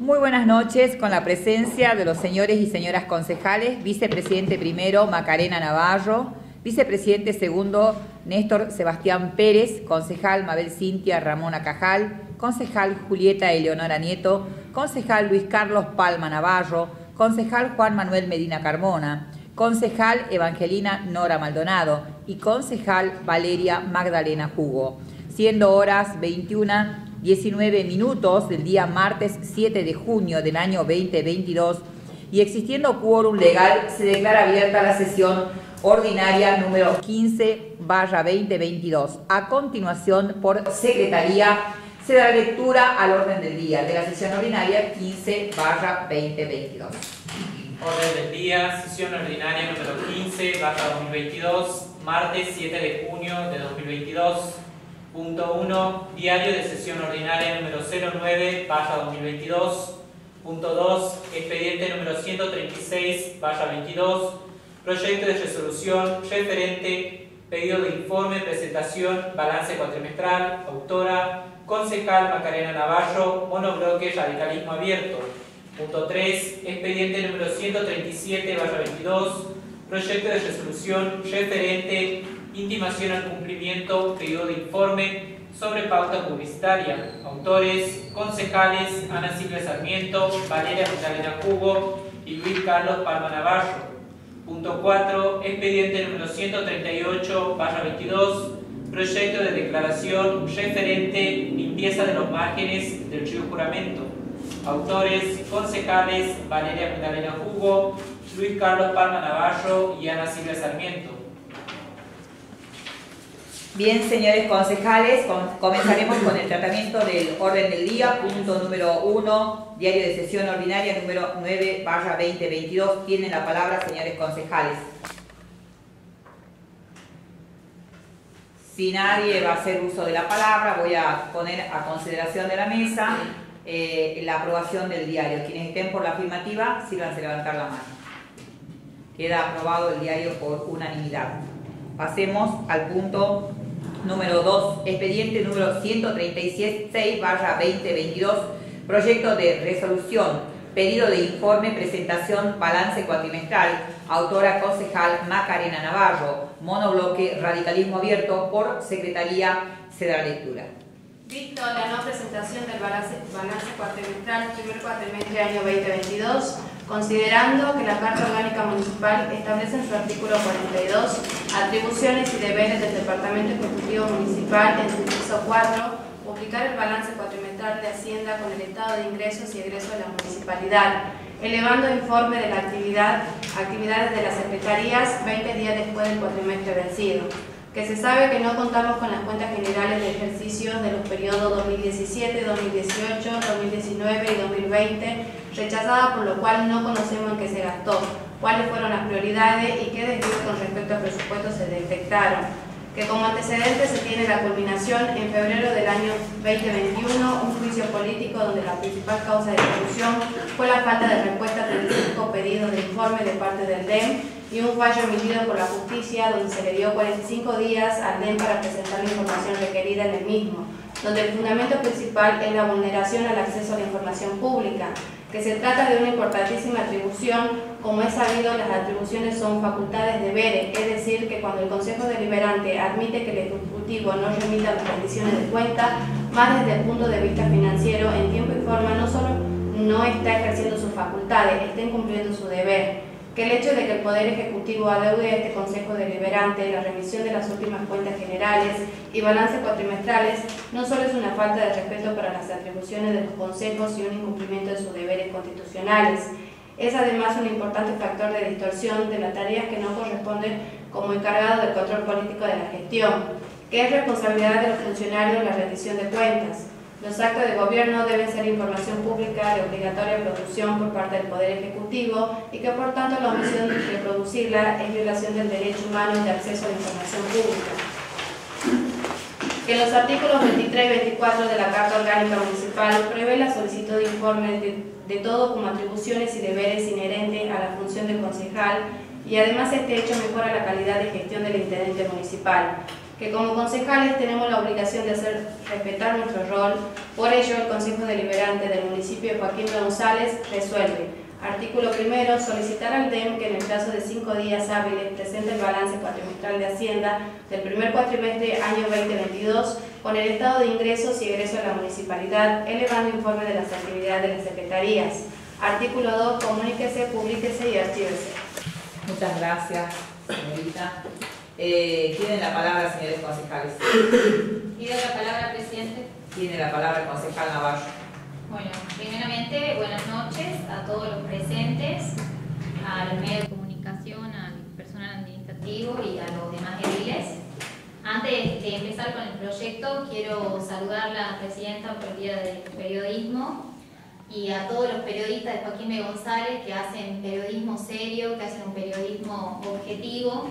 Muy buenas noches, con la presencia de los señores y señoras concejales, vicepresidente primero Macarena Navarro, vicepresidente segundo Néstor Sebastián Pérez, concejal Mabel Cintia Ramona Cajal, concejal Julieta Eleonora Nieto, concejal Luis Carlos Palma Navarro, concejal Juan Manuel Medina Carmona, concejal Evangelina Nora Maldonado y concejal Valeria Magdalena Jugo, siendo horas 21 19 minutos del día martes 7 de junio del año 2022 y existiendo quórum legal, se declara abierta la sesión ordinaria número 15 barra 2022. A continuación, por secretaría, se da lectura al orden del día de la sesión ordinaria 15 barra 2022. Orden del día, sesión ordinaria número 15 barra 2022, martes 7 de junio de 2022. Punto 1, diario de sesión ordinaria número 09 barra 2022. Punto 2, expediente número 136 barra 22. Proyecto de resolución referente, pedido de informe, presentación, balance cuatrimestral, autora, concejal Macarena Navarro, monobloque radicalismo abierto. Punto 3, expediente número 137 barra 22. Proyecto de resolución referente, intimación al cumplimiento, pedido de informe sobre pauta publicitaria. Autores, concejales, Ana Silvia Sarmiento, Valeria Magdalena Jugo y Luis Carlos Palma Navarro. Punto 4. Expediente número 138, barra 22. Proyecto de declaración referente limpieza de los márgenes del río Juramento. Autores, concejales, Valeria Magdalena Jugo, Luis Carlos Palma Navarro y Ana Silvia Sarmiento. Bien, señores concejales, comenzaremos con el tratamiento del orden del día, punto número 1, diario de sesión ordinaria número 9 barra 2022. Tienen la palabra, señores concejales. Si nadie va a hacer uso de la palabra, voy a poner a consideración de la mesa eh, la aprobación del diario. Quienes estén por la afirmativa, sírvanse levantar la mano. Queda aprobado el diario por unanimidad. Pasemos al punto número 2, expediente número 136 barra 2022, proyecto de resolución, pedido de informe, presentación, balance cuatrimestral, autora concejal Macarena Navarro, monobloque Radicalismo Abierto por Secretaría se da lectura. Visto la no presentación del balance, balance cuatrimestral primer cuatrimestre año 2022, considerando que la Carta Orgánica Municipal establece en su artículo 42 atribuciones y deberes del Departamento Ejecutivo Municipal en su inciso 4, publicar el balance cuatrimestral de Hacienda con el estado de ingresos y egresos de la municipalidad, elevando informe de la actividad, actividades de las secretarías 20 días después del cuatrimestre vencido que se sabe que no contamos con las cuentas generales de ejercicios de los periodos 2017, 2018, 2019 y 2020, rechazada por lo cual no conocemos en qué se gastó, cuáles fueron las prioridades y qué desvíos con respecto al presupuesto se detectaron que como antecedente se tiene la culminación en febrero del año 2021, un juicio político donde la principal causa de exclusión fue la falta de respuesta a 35 pedidos de informe de parte del DEM y un fallo emitido por la justicia donde se le dio 45 días al DEM para presentar la información requerida en el mismo, donde el fundamento principal es la vulneración al acceso a la información pública, que se trata de una importantísima atribución, como es sabido, las atribuciones son facultades de deberes, es decir, que cuando el Consejo Deliberante admite que el Ejecutivo no remita las condiciones de cuenta, más desde el punto de vista financiero, en tiempo y forma, no solo no está ejerciendo sus facultades, está incumpliendo su deber que el hecho de que el Poder Ejecutivo adeude a este Consejo Deliberante la remisión de las últimas cuentas generales y balances cuatrimestrales no solo es una falta de respeto para las atribuciones de los consejos y un incumplimiento de sus deberes constitucionales, es además un importante factor de distorsión de las tareas que no corresponden como encargado del control político de la gestión, que es responsabilidad de los funcionarios la rendición de cuentas los actos de gobierno deben ser información pública de obligatoria producción por parte del Poder Ejecutivo y que por tanto la omisión de producirla es violación del derecho humano de acceso a la información pública. Que los artículos 23 y 24 de la Carta Orgánica Municipal prevé la solicitud de informes de, de todo como atribuciones y deberes inherentes a la función del concejal y además este hecho mejora la calidad de gestión del intendente municipal que como concejales tenemos la obligación de hacer respetar nuestro rol, por ello el Consejo Deliberante del municipio de Joaquín González resuelve Artículo primero, solicitar al DEM que en el plazo de cinco días hábiles presente el balance cuatrimestral de Hacienda del primer cuatrimestre año 2022 con el estado de ingresos y egresos de la municipalidad, elevando informe de las actividades de las secretarías. Artículo 2, comuníquese, publíquese y archívese. Muchas gracias, señorita. Eh, Tienen la palabra, señores concejales. Pido la palabra, presidente. Tiene la palabra el concejal Navarro. Bueno, primeramente, buenas noches a todos los presentes, a los medios de comunicación, al personal administrativo y a los demás ediles. Antes de empezar con el proyecto, quiero saludar a la presidenta por el Día del Periodismo y a todos los periodistas de Joaquín B. González que hacen periodismo serio, que hacen un periodismo objetivo,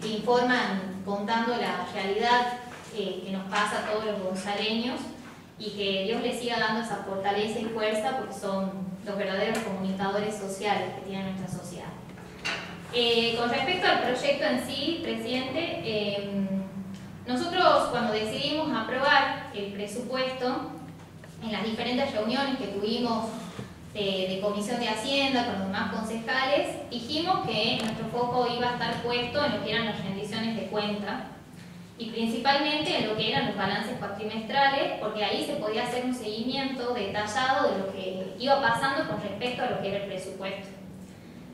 que informan contando la realidad eh, que nos pasa a todos los gonzaleños y que Dios les siga dando esa fortaleza y fuerza porque son los verdaderos comunicadores sociales que tiene nuestra sociedad. Eh, con respecto al proyecto en sí, presidente, em, nosotros cuando decidimos aprobar el presupuesto, en las diferentes reuniones que tuvimos de, de, Comisión de Hacienda con los demás concejales, dijimos que nuestro foco iba a estar puesto en lo que eran las rendiciones de cuenta y principalmente en lo que eran los balances cuatrimestrales, porque ahí se podía hacer un seguimiento detallado de lo que iba pasando con respecto a lo que era el presupuesto.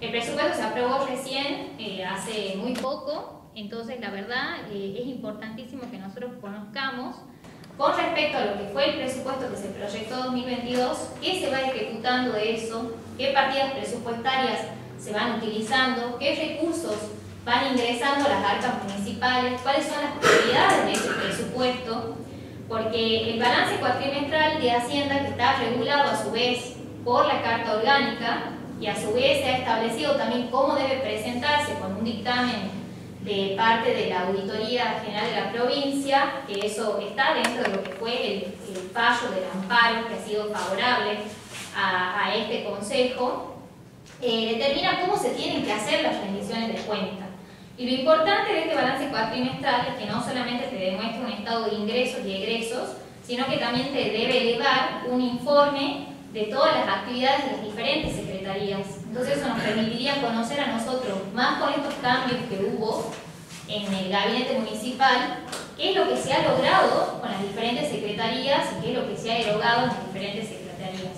El presupuesto se aprobó recién, eh, hace muy poco, entonces la verdad eh, es importantísimo que nosotros conozcamos con respecto a lo que fue el presupuesto que se proyectó 2022, qué se va ejecutando de eso, qué partidas presupuestarias se van utilizando, qué recursos van ingresando a las arcas municipales, cuáles son las prioridades de ese presupuesto, porque el balance cuatrimestral de Hacienda, que está regulado a su vez por la Carta Orgánica, y a su vez se ha establecido también cómo debe presentarse con un dictamen de parte de la Auditoría General de la provincia, que eso está dentro de lo que fue el, fallo del amparo que ha sido favorable a, este Consejo, eh, determina cómo se tienen que hacer las rendiciones de cuentas. Y lo importante de este balance cuatrimestral es que no solamente te demuestra un estado de ingresos y egresos, sino que también te debe elevar un informe de todas las actividades de las diferentes secretarías. Entonces eso nos permitiría conocer a nosotros, más con estos cambios que hubo en el gabinete municipal, qué es lo que se ha logrado con las diferentes secretarías y qué es lo que se ha erogado en las diferentes secretarías.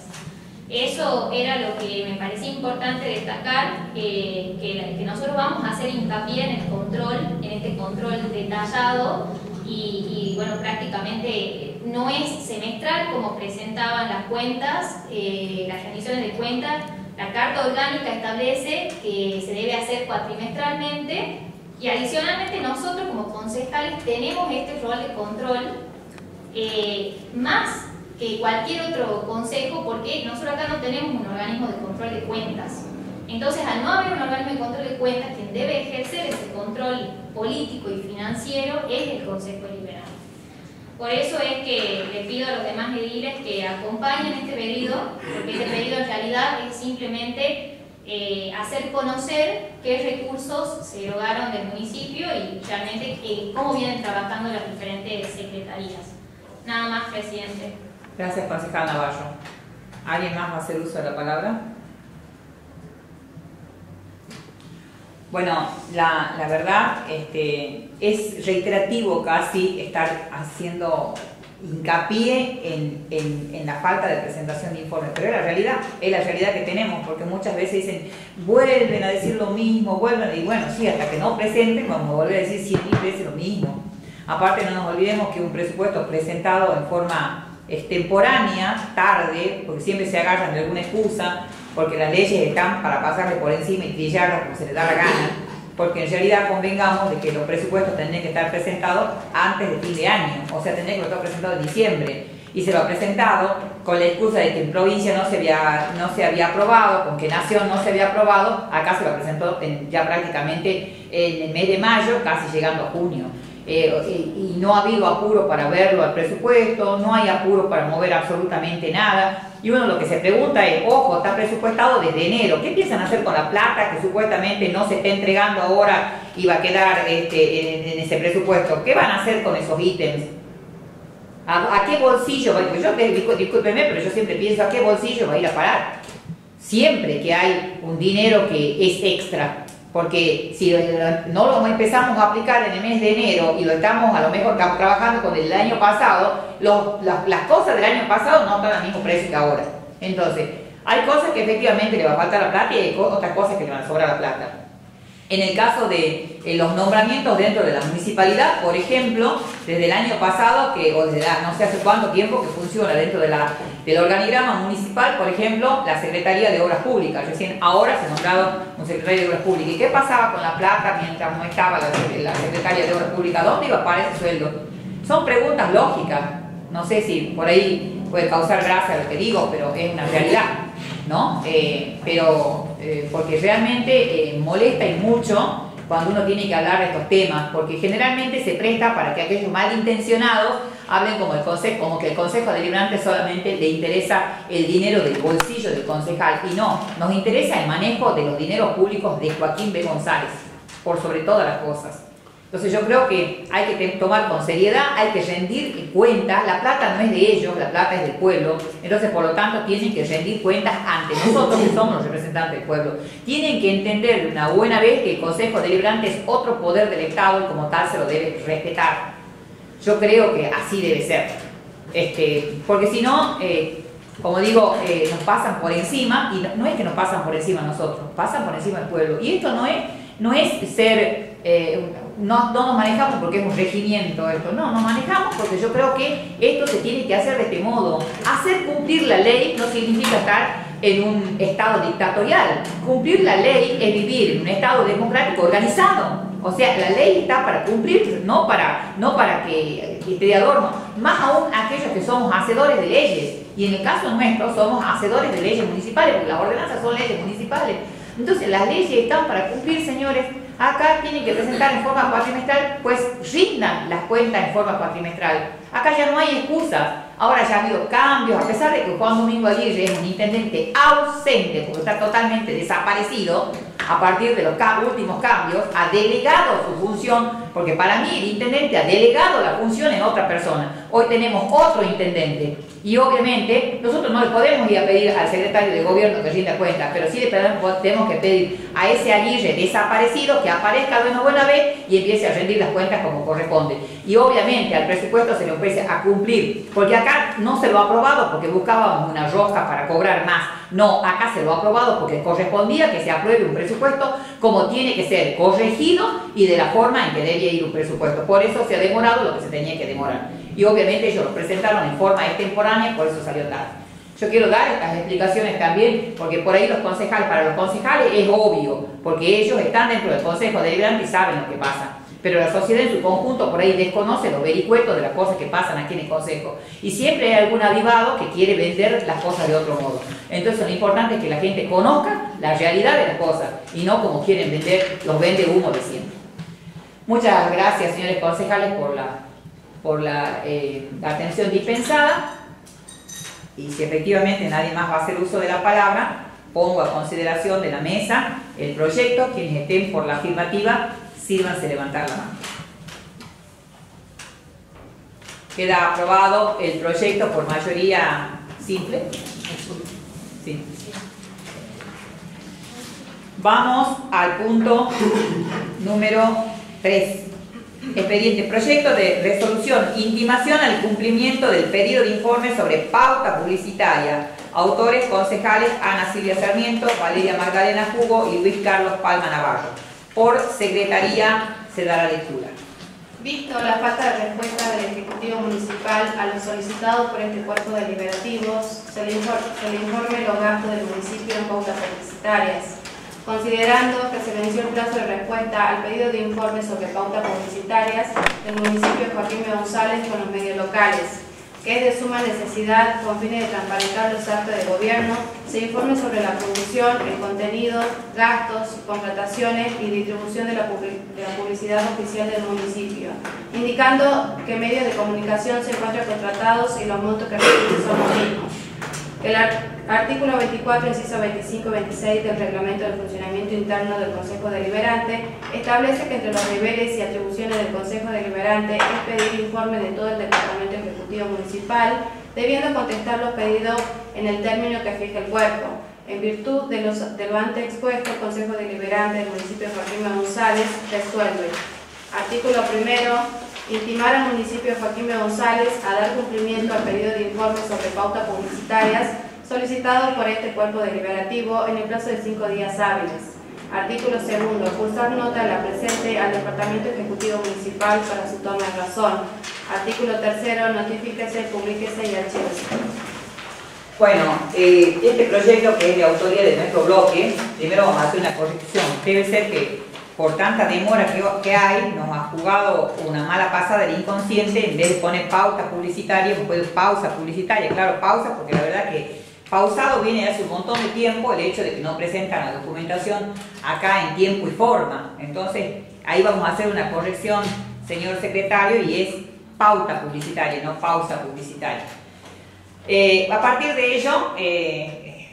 Eso era lo que me parecía importante destacar, que, que, nosotros vamos a hacer hincapié en el control, en este control detallado y, bueno, prácticamente no es semestral como presentaban las cuentas, eh, las rendiciones de cuentas. La Carta Orgánica establece que se debe hacer cuatrimestralmente y adicionalmente nosotros como concejales tenemos este rol de control eh, más que cualquier otro consejo porque nosotros acá no tenemos un organismo de control de cuentas. Entonces, al no haber un organismo de control de cuentas, quien debe ejercer ese control político y financiero es el Consejo Liberal. Por eso es que le pido a los demás ediles que acompañen este pedido, porque este pedido en realidad es simplemente eh, hacer conocer qué recursos se erogaron del municipio y realmente eh, cómo vienen trabajando las diferentes secretarías. Nada más, presidente. Gracias, concejal Navarro. ¿Alguien más va a hacer uso de la palabra? Bueno, la, verdad este, es reiterativo casi estar haciendo hincapié en, la falta de presentación de informes, pero la realidad, es la realidad que tenemos, porque muchas veces dicen, vuelven a decir lo mismo, vuelven, y bueno, sí, hasta que no presenten, vamos a volver a decir siempre veces lo mismo. Aparte, no nos olvidemos que un presupuesto presentado en forma extemporánea, tarde, porque siempre se agarran de alguna excusa, porque las leyes están para pasarle por encima y trillarlas como se les da la gana, porque en realidad convengamos de que los presupuestos tendrían que estar presentados antes de fin de año, o sea, tendrían que estar presentados en diciembre, y se lo ha presentado con la excusa de que en provincia no se había, no se había aprobado, con que nación no se había aprobado, acá se lo presentó ya prácticamente en el mes de mayo, casi llegando a junio. Eh, y no ha habido apuro para verlo al presupuesto, no hay apuro para mover absolutamente nada. Y uno lo que se pregunta es, ojo, está presupuestado desde enero, ¿qué piensan hacer con la plata que supuestamente no se está entregando ahora y va a quedar este, en, ese presupuesto? ¿Qué van a hacer con esos ítems? ¿A, qué bolsillo a ir? Yo, discúlpeme, pero yo siempre pienso, ¿a qué bolsillo va a ir a parar? Siempre que hay un dinero que es extra porque si no lo empezamos a aplicar en el mes de enero y lo estamos a lo mejor trabajando con el año pasado, las, cosas del año pasado no están al mismo precio que ahora. Entonces, hay cosas que efectivamente le va a faltar la plata y hay otras cosas que le van a sobrar la plata. En el caso de eh, los nombramientos dentro de la municipalidad, por ejemplo, desde el año pasado, que, o desde no sé hace cuánto tiempo que funciona dentro del organigrama municipal, por ejemplo, la Secretaría de Obras Públicas. Recién ahora se ha nombrado un secretario de Obras Públicas. ¿Y qué pasaba con la plata mientras no estaba la, la Secretaría de Obras Públicas? ¿Dónde iba para ese sueldo? Son preguntas lógicas. No sé si por ahí puede causar gracia lo que digo, pero es una realidad. ¿No? Eh, pero eh, porque realmente eh, molesta y mucho cuando uno tiene que hablar de estos temas, porque generalmente se presta para que aquellos malintencionados hablen como, el consejo, como que el Consejo Deliberante solamente le interesa el dinero del bolsillo del concejal, y no, nos interesa el manejo de los dineros públicos de Joaquín B. González, por sobre todas las cosas. Entonces yo creo que hay que tomar con seriedad, hay que rendir cuentas, la plata no es de ellos, la plata es del pueblo, entonces por lo tanto tienen que rendir cuentas ante nosotros que somos los representantes del pueblo. Tienen que entender de una buena vez que el Consejo Deliberante es otro poder del Estado y como tal se lo debe respetar. Yo creo que así debe ser, este, porque si no, eh, como digo, eh, nos pasan por encima y no, es que nos pasan por encima nosotros, pasan por encima del pueblo. Y esto no es, no es ser... Eh, no, no, nos manejamos porque es un regimiento esto, no, nos manejamos porque yo creo que esto se tiene que hacer de este modo. Hacer cumplir la ley no significa estar en un estado dictatorial. Cumplir la ley es vivir en un estado democrático organizado. O sea, la ley está para cumplir, no para, no para que esté de adorno. Más aún aquellos que somos hacedores de leyes. Y en el caso nuestro somos hacedores de leyes municipales, porque las ordenanzas son leyes municipales. Entonces las leyes están para cumplir, señores, Acá tienen que presentar en forma cuatrimestral, pues rindan las cuentas en forma cuatrimestral. Acá ya no hay excusas. Ahora ya ha habido cambios, a pesar de que Juan Domingo Aguirre es un intendente ausente, porque está totalmente desaparecido, a partir de los últimos cambios, ha delegado su función, porque para mí el intendente ha delegado la función en otra persona. Hoy tenemos otro intendente y obviamente nosotros no le podemos ir a pedir al secretario de gobierno que rinda cuenta, pero sí le tenemos que pedir a ese Aguirre desaparecido que aparezca de una buena vez y empiece a rendir las cuentas como corresponde. Y obviamente al presupuesto se le empiece a cumplir, porque acá no se lo ha aprobado porque buscábamos una rosca para cobrar más. No, acá se lo ha aprobado porque correspondía que se apruebe un presupuesto como tiene que ser corregido y de la forma en que ir un presupuesto. Por eso se ha demorado lo que se tenía que demorar y obviamente ellos lo presentaron en forma extemporánea, por eso salió tarde. Yo quiero dar estas explicaciones también, porque por ahí los concejales, para los concejales es obvio, porque ellos están dentro del Consejo Deliberante y saben lo que pasa. Pero la sociedad en su conjunto por ahí desconoce los vericuetos de las cosas que pasan aquí en el Consejo. Y siempre hay algún avivado que quiere vender las cosas de otro modo. Entonces lo importante es que la gente conozca la realidad de las cosas y no como quieren vender los vende humo de siempre. Muchas gracias, señores concejales, por la por eh, la, atención dispensada y si efectivamente nadie más va a hacer uso de la palabra, pongo a consideración de la mesa el proyecto. Quienes estén por la afirmativa, sírvanse levantar la mano. Queda aprobado el proyecto por mayoría simple. Vamos al punto número 3. Expediente, proyecto de resolución, intimación al cumplimiento del pedido de informe sobre pauta publicitaria. Autores, concejales, Ana Silvia Sarmiento, Valeria Magdalena Jugo y Luis Carlos Palma Navarro. Por secretaría se da la lectura. Visto la falta de respuesta del Ejecutivo Municipal a lo solicitado por este cuerpo de liberativos, se le, informe los gastos del municipio en pautas publicitarias considerando que se venció el plazo de respuesta al pedido de informe sobre pautas publicitarias del municipio Joaquín González con los medios locales. que es de suma necesidad con fines de transparentar los actos de gobierno, se informe sobre la producción, el contenido, gastos, contrataciones y distribución de la, publicidad oficial del municipio, indicando qué medios de comunicación se encuentran contratados y los montos que reciben son los mismos. El artículo 24, inciso 25 y 26 del Reglamento del Funcionamiento Interno del Consejo Deliberante establece que entre los deberes y atribuciones del Consejo Deliberante es pedir informe de todo el Departamento Ejecutivo Municipal, debiendo contestar los pedidos en el término que fije el cuerpo. En virtud de, los, de lo antes expuesto, el Consejo Deliberante del municipio de Joaquín González resuelve. Artículo primero intimar al municipio de Joaquín González a dar cumplimiento al pedido de informe sobre pautas publicitarias solicitado por este cuerpo deliberativo en el plazo de cinco días hábiles. Artículo segundo. Cursar nota de la presente al Departamento Ejecutivo Municipal para su toma de razón. Artículo tercero. Notifíquese, publíquese y archívese. Bueno, eh, este proyecto que es de autoría de nuestro bloque, primero vamos a hacer una corrección. Debe ser que por tanta demora que, hay, nos ha jugado una mala pasada del inconsciente, en vez de poner pauta publicitaria, pues pausa publicitaria, claro, pausa, porque la verdad que pausado viene hace un montón de tiempo el hecho de que no presentan la documentación acá en tiempo y forma. Entonces, ahí vamos a hacer una corrección, señor secretario, y es pauta publicitaria, no pausa publicitaria. Eh, a partir de ello, eh,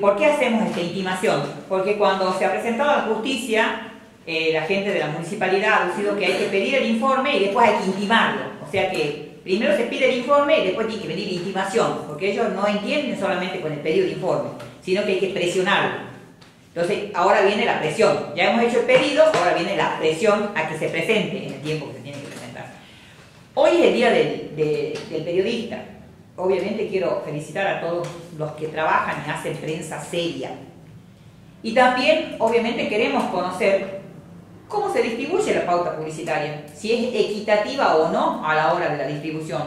¿por qué hacemos esta intimación? Porque cuando se ha presentado a la justicia, eh, la gente de la municipalidad ha decidido que hay que pedir el informe y después hay que intimarlo. O sea que primero se pide el informe y después tiene que venir la intimación, porque ellos no entienden solamente con el pedido de informe, sino que hay que presionarlo. Entonces, ahora viene la presión. Ya hemos hecho el pedido, ahora viene la presión a que se presente en el tiempo que se tiene que presentar. Hoy es el día del, del periodista. Obviamente quiero felicitar a todos los que trabajan y hacen prensa seria. Y también, obviamente, queremos conocer ¿Cómo se distribuye la pauta publicitaria? Si es equitativa o no a la hora de la distribución.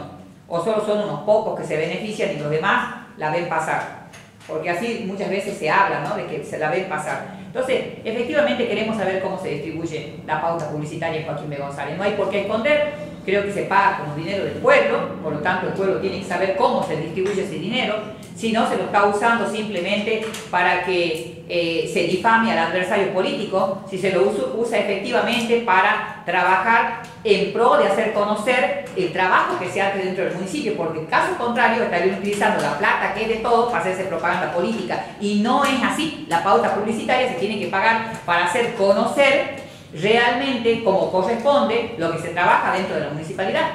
O solo son unos pocos que se benefician y los demás la ven pasar. Porque así muchas veces se habla, ¿no? De que se la ven pasar. Entonces, efectivamente queremos saber cómo se distribuye la pauta publicitaria en Joaquín B. González. No hay por qué esconder, creo que se paga con dinero del pueblo, por lo tanto el pueblo tiene que saber cómo se distribuye ese dinero, si no se lo está usando simplemente para que eh, se difame al adversario político, si se lo usa, efectivamente para trabajar en pro de hacer conocer el trabajo que se hace dentro del municipio, porque en caso contrario estarían utilizando la plata que es de todos para hacerse propaganda política y no es así, la pauta publicitaria se tiene que pagar para hacer conocer realmente como corresponde lo que se trabaja dentro de la municipalidad,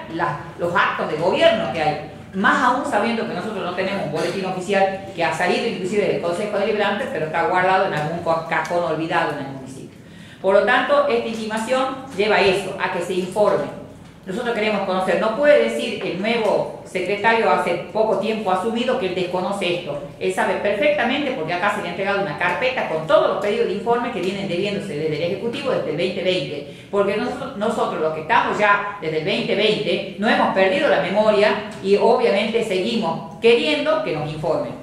los actos de gobierno que hay. Más aún sabiendo que nosotros no tenemos un boletín oficial que ha salido inclusive del Consejo Deliberante, pero está guardado en algún cajón olvidado en el municipio. Por lo tanto, esta intimación lleva a eso, a que se informe nosotros queremos conocer. No puede decir el nuevo secretario hace poco tiempo asumido que él desconoce esto. Él sabe perfectamente porque acá se le ha entregado una carpeta con todos los pedidos de informe que vienen debiéndose desde el Ejecutivo desde el 2020. Porque nosotros, nosotros los que estamos ya desde el 2020 no hemos perdido la memoria y obviamente seguimos queriendo que nos informen.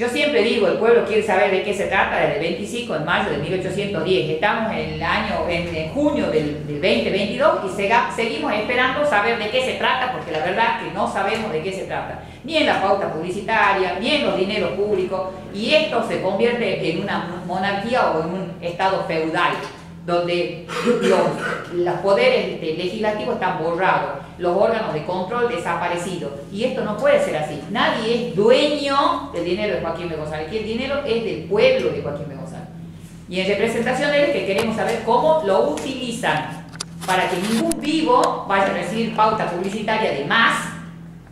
Yo siempre digo, el pueblo quiere saber de qué se trata desde el 25 de mayo de 1810. Estamos en el año, en, junio del, 2022 y seguimos esperando saber de qué se trata, porque la verdad es que no sabemos de qué se trata. Ni en la pauta publicitaria, ni en los dineros públicos, y esto se convierte en una monarquía o en un estado feudal donde los, poderes legislativos están borrados, los órganos de control desaparecidos. Y esto no puede ser así. Nadie es dueño del dinero de Joaquín de González, que el dinero es del pueblo de Joaquín González. Y en representación de él que queremos saber cómo lo utilizan para que ningún vivo vaya a recibir pauta publicitaria de más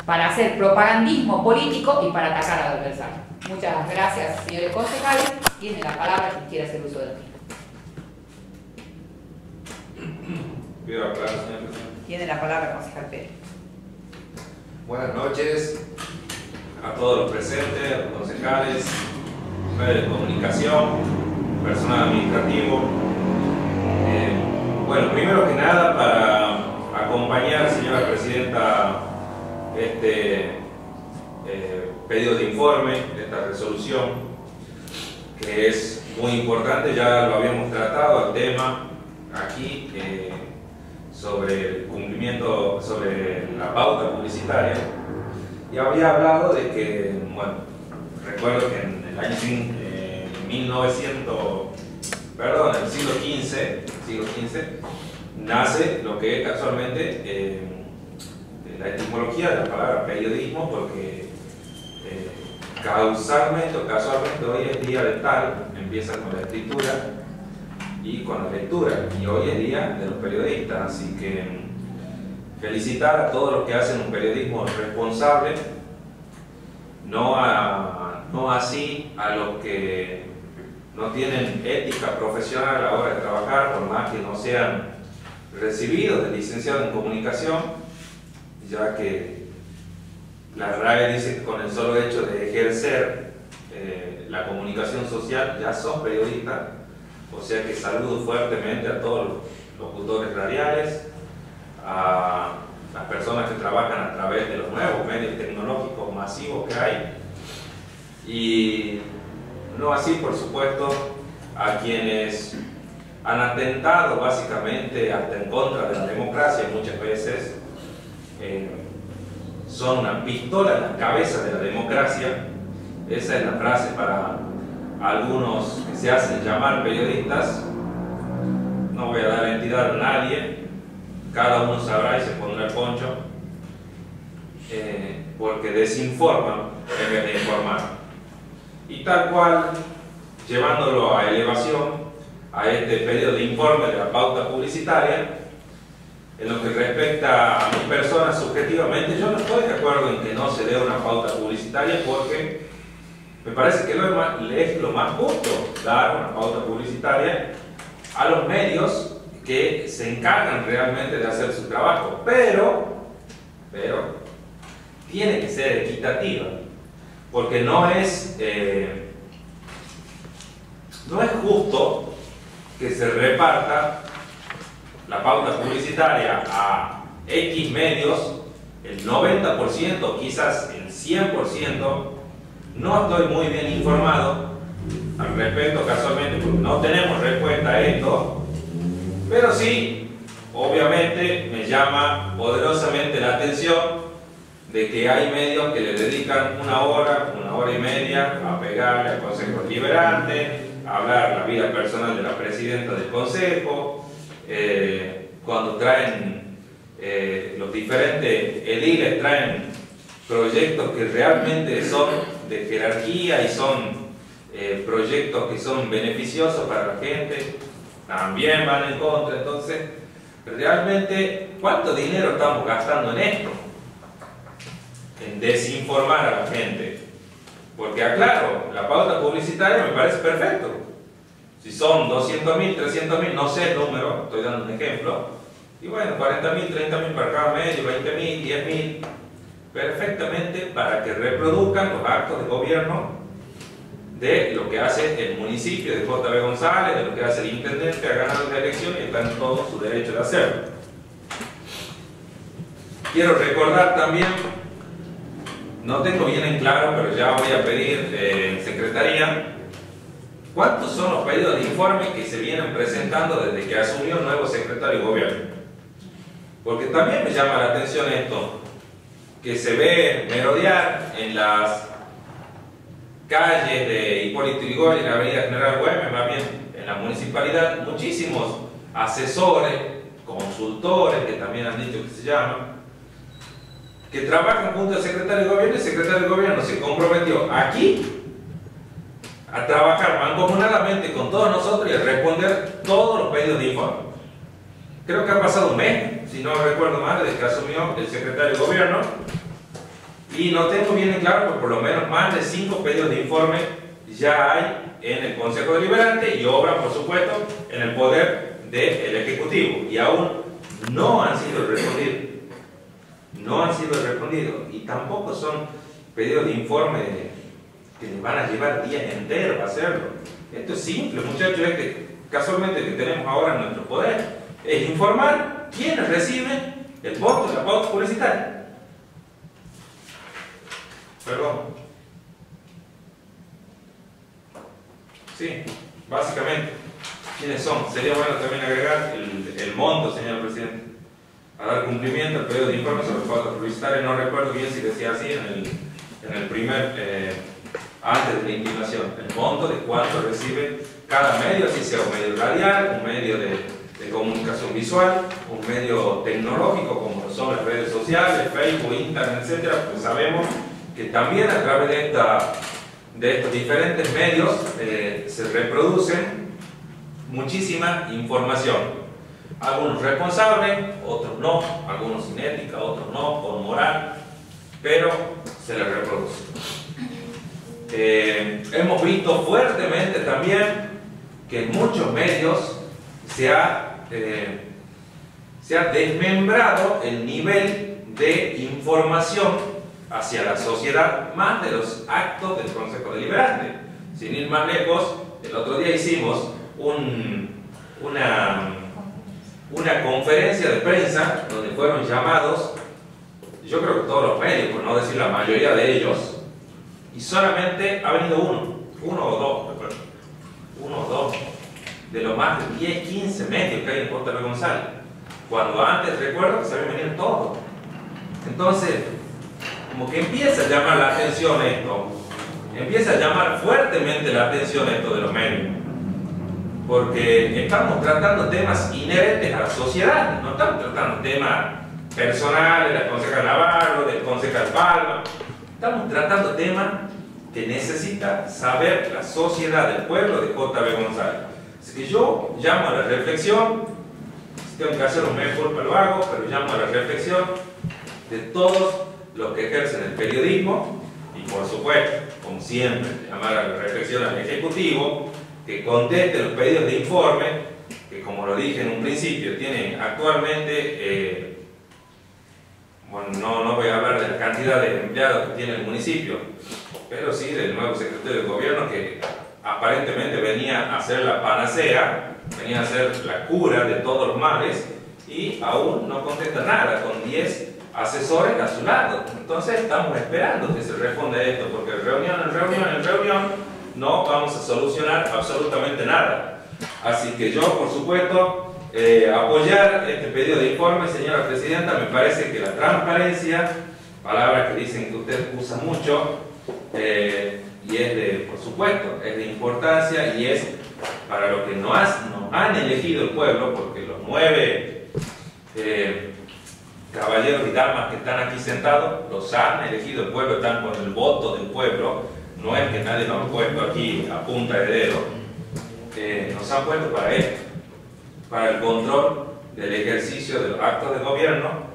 para hacer propagandismo político y para atacar al adversario. Muchas gracias, señores concejales. Tiene la palabra quien quiera hacer uso de mí. Tiene la palabra, concejal Pérez. Buenas noches a todos los presentes, a los concejales, redes de comunicación, personal administrativo. Eh, bueno, primero que nada, para acompañar, señora presidenta, este eh, pedido de informe, esta resolución, que es muy importante, ya lo habíamos tratado, el tema aquí. Eh, sobre el cumplimiento, sobre la pauta publicitaria, y había hablado de que, bueno, recuerdo que en el año 1900, perdón, en el siglo XV, siglo XV nace lo que es casualmente eh, la etimología de la palabra periodismo, porque eh, causalmente o casualmente hoy es día de tal, empieza con la escritura y con la lectura, y hoy es día de los periodistas, así que felicitar a todos los que hacen un periodismo responsable, no, no así a los que no tienen ética profesional a la hora de trabajar, por más que no sean recibidos de licenciado en comunicación, ya que la RAE dice que con el solo hecho de ejercer eh, la comunicación social ya son periodistas, o sea que saludo fuertemente a todos los locutores radiales, a las personas que trabajan a través de los nuevos medios tecnológicos masivos que hay, y no así, por supuesto, a quienes han atentado básicamente hasta en contra de la democracia muchas veces, eh, son una pistola en la cabeza de la democracia. Esa es la frase para algunos que se hacen llamar periodistas. No voy a dar entidad a nadie, cada uno sabrá y se pondrá el poncho, eh, porque desinforman en vez de informar. Y tal cual, llevándolo a elevación, a este pedido de informe de la pauta publicitaria, en lo que respecta a mi persona subjetivamente, yo no estoy de acuerdo en que no se dé una pauta publicitaria porque me parece que lo es lo más justo dar una pauta publicitaria a los medios que se encargan realmente de hacer su trabajo, pero, pero tiene que ser equitativa, porque no es, eh, no es justo que se reparta la pauta publicitaria a X medios, el 90%, quizás el 100%, no estoy muy bien informado al respecto casualmente porque no tenemos respuesta a esto, pero sí, obviamente me llama poderosamente la atención de que hay medios que le dedican una hora, una hora y media a pegarle al Consejo Liberante, a hablar la vida personal de la presidenta del Consejo, eh, cuando traen eh, los diferentes ediles, traen proyectos que realmente son de jerarquía y son eh, proyectos que son beneficiosos para la gente, también van en contra. Entonces, realmente, ¿cuánto dinero estamos gastando en esto? En desinformar a la gente. Porque aclaro, la pauta publicitaria me parece perfecto. Si son 200 mil, 300 mil, no sé el número, estoy dando un ejemplo. Y bueno, 40 mil, 30 mil para cada medio, 20 mil, 10 mil, perfectamente para que reproduzcan los actos de gobierno de lo que hace el municipio de J.B. González, de lo que hace el intendente ha ganado la elección y está en todo su derecho de hacerlo. Quiero recordar también, no tengo bien en claro, pero ya voy a pedir eh, en secretaría, ¿cuántos son los pedidos de informe que se vienen presentando desde que asumió el nuevo secretario de gobierno? Porque también me llama la atención esto, que se ve merodear en las calles de Hipólito Yrigoyen y la avenida General Güemes, más bien en la municipalidad, muchísimos asesores, consultores, que también han dicho que se llaman, que trabajan junto al secretario de gobierno y el secretario de gobierno se comprometió aquí a trabajar mancomunadamente con todos nosotros y a responder todos los pedidos de informe. Creo que ha pasado un mes, si no recuerdo mal, desde que asumió el secretario de gobierno, y no tengo bien en claro, pero por lo menos más de cinco pedidos de informe ya hay en el Consejo Deliberante y obran, por supuesto, en el poder del Ejecutivo. Y aún no han sido respondidos. No han sido respondidos. Y tampoco son pedidos de informe que les van a llevar días enteros a hacerlo. Esto es simple, muchachos, es que casualmente que tenemos ahora en nuestro poder. Es informar quiénes reciben el voto de la pauta publicitaria. Perdón. Sí, básicamente. ¿Quiénes son? Sería bueno también agregar el, monto, señor presidente. a dar cumplimiento al pedido de informe sobre pauta publicitaria. No recuerdo bien si decía así en el, en el primer, eh, antes de la intimación, el monto de cuánto recibe cada medio, así sea un medio radial, un medio de, de comunicación visual, un medio tecnológico como son las redes sociales, Facebook, Internet, etc. Pues sabemos que también a través de, esta, de estos diferentes medios eh, se reproducen muchísima información algunos responsables, otros no, algunos sin ética, otros no, por moral, pero se les reproduce. Eh, hemos visto fuertemente también que en muchos medios se ha, eh, se ha desmembrado el nivel de información hacia la sociedad más de los actos del Consejo Deliberante. Sin ir más lejos, el otro día hicimos un, una una conferencia de prensa donde fueron llamados, yo creo que todos los medios, por no decir la mayoría de ellos, y solamente ha venido uno, uno o dos, uno o dos, de los más de 10, 15 medios que hay en Puerto González. Cuando antes recuerdo que se habían venido todos. Entonces, como que empieza a llamar la atención esto, empieza a llamar fuertemente la atención esto de los medios porque estamos tratando temas inherentes a la sociedad, no estamos tratando temas personales del concejal Navarro, del concejal Palma, estamos tratando temas que necesita saber la sociedad del pueblo de JB González. Así que yo llamo a la reflexión, si tengo que hacer un mejor lo hago, pero llamo a la reflexión de todos los que ejercen el periodismo y por supuesto, como siempre, llamar a la reflexión al Ejecutivo, que conteste los pedidos de informe, que como lo dije en un principio, tienen actualmente, eh, bueno, no, no voy a hablar de la cantidad de empleados que tiene el municipio, pero sí del nuevo secretario de gobierno que aparentemente venía a ser la panacea, venía a ser la cura de todos los males y aún no contesta nada con 10 asesores a su lado. Entonces estamos esperando que se responda esto, porque reunión en reunión en reunión no vamos a solucionar absolutamente nada. Así que yo, por supuesto, eh, apoyar este pedido de informe, señora Presidenta, me parece que la transparencia, palabra que dicen que usted usa mucho, eh, y es de, por supuesto, es de importancia y es para lo que nos, han elegido el pueblo, porque los nueve eh, caballeros y damas que están aquí sentados, los han elegido el pueblo, están con el voto del pueblo, no es que nadie nos ha puesto aquí a punta de dedo, nos han puesto para esto, para el control del ejercicio de los actos de gobierno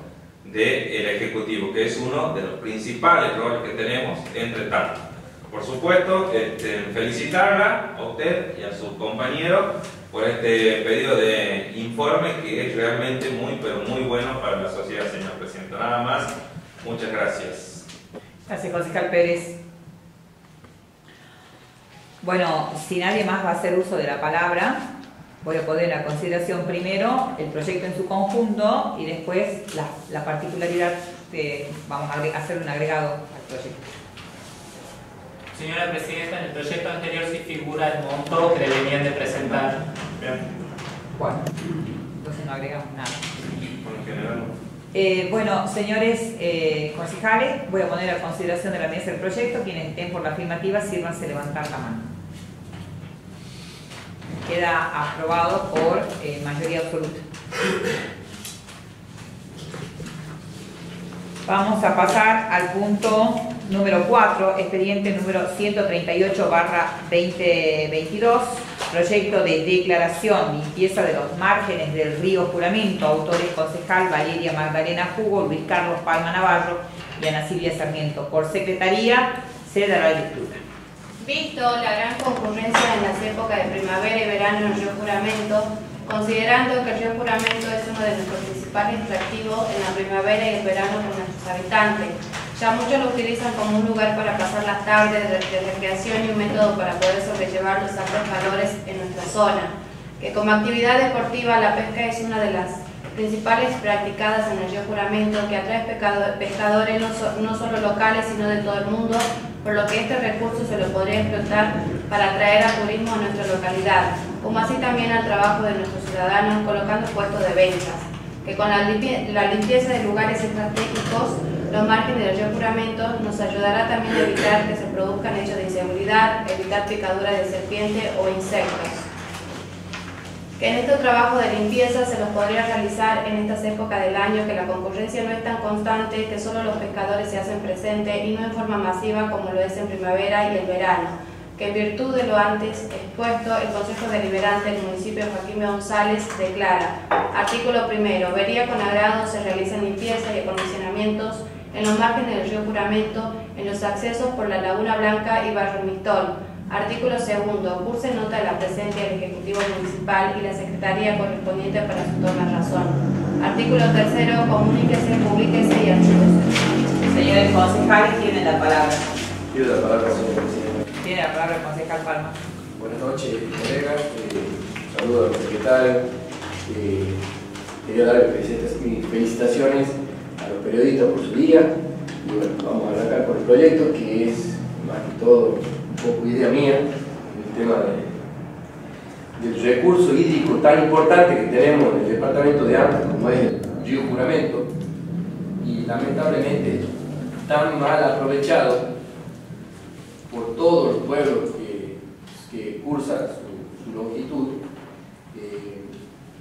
del Ejecutivo, que es uno de los principales roles que tenemos entre tanto. Por supuesto, este, felicitarla a usted y a su compañero por este pedido de informe que es realmente muy, pero muy bueno para la sociedad, señor presidente. Nada más, muchas gracias. Gracias, concejal Pérez. Bueno, si nadie más va a hacer uso de la palabra, voy a poner a consideración primero el proyecto en su conjunto y después la, particularidad de, vamos a hacer un agregado al proyecto. Señora Presidenta, en el proyecto anterior sí figura el monto que le venían de presentar. Bueno, entonces no agregamos nada. Eh, bueno, señores eh, concejales, voy a poner a consideración de la mesa el proyecto. Quienes estén por la afirmativa, sírvanse levantar la mano queda aprobado por eh, mayoría absoluta. Vamos a pasar al punto número 4, expediente número 138 barra 2022, proyecto de declaración, limpieza de los márgenes del río Juramento, autores concejal Valeria Magdalena Jugo, Luis Carlos Palma Navarro y Ana Silvia Sarmiento. Por secretaría, se dará lectura. Visto la gran concurrencia en las épocas de primavera y verano en el río Juramento, considerando que el río Juramento es uno de nuestros principales atractivos en la primavera y el verano con nuestros habitantes, ya muchos lo utilizan como un lugar para pasar las tardes de, recreación y un método para poder sobrellevar los altos calores en nuestra zona, que como actividad deportiva la pesca es una de las principales practicadas en el río Juramento que atrae pescadores no, no solo locales sino de todo el mundo por lo que este recurso se lo podría explotar para atraer a turismo a nuestra localidad, como así también al trabajo de nuestros ciudadanos colocando puestos de ventas. Que con la limpieza de lugares estratégicos, los márgenes del río Juramento nos ayudará también a evitar que se produzcan hechos de inseguridad, evitar picaduras de serpiente o insectos. Que en estos trabajos de limpieza se los podría realizar en estas épocas del año que la concurrencia no es tan constante, que solo los pescadores se hacen presentes y no en forma masiva como lo es en primavera y el verano que en virtud de lo antes expuesto, el Consejo Deliberante del municipio de Joaquín González declara, artículo primero, vería con agrado se realizan limpiezas y acondicionamientos en los márgenes del río Juramento, en los accesos por la Laguna Blanca y Barrio Mistol. Artículo segundo, curse nota de la presencia del Ejecutivo Municipal y la Secretaría correspondiente para su toma razón. Artículo tercero, comuníquese, publíquese y archívese. Señores concejales, tienen la palabra. Tiene la palabra, señor presidente. Tiene la palabra el Palma. Buenas noches, colegas. Eh, saludos al secretario. Eh, quería dar mis felicitaciones a los periodistas por su día. Y bueno, vamos a arrancar con el proyecto que es más que todo un poco idea mía, el tema del recurso hídrico tan importante que tenemos en el departamento de Anta como es el río Juramento y lamentablemente tan mal aprovechado por todos los pueblos que, que cursan su, longitud, eh,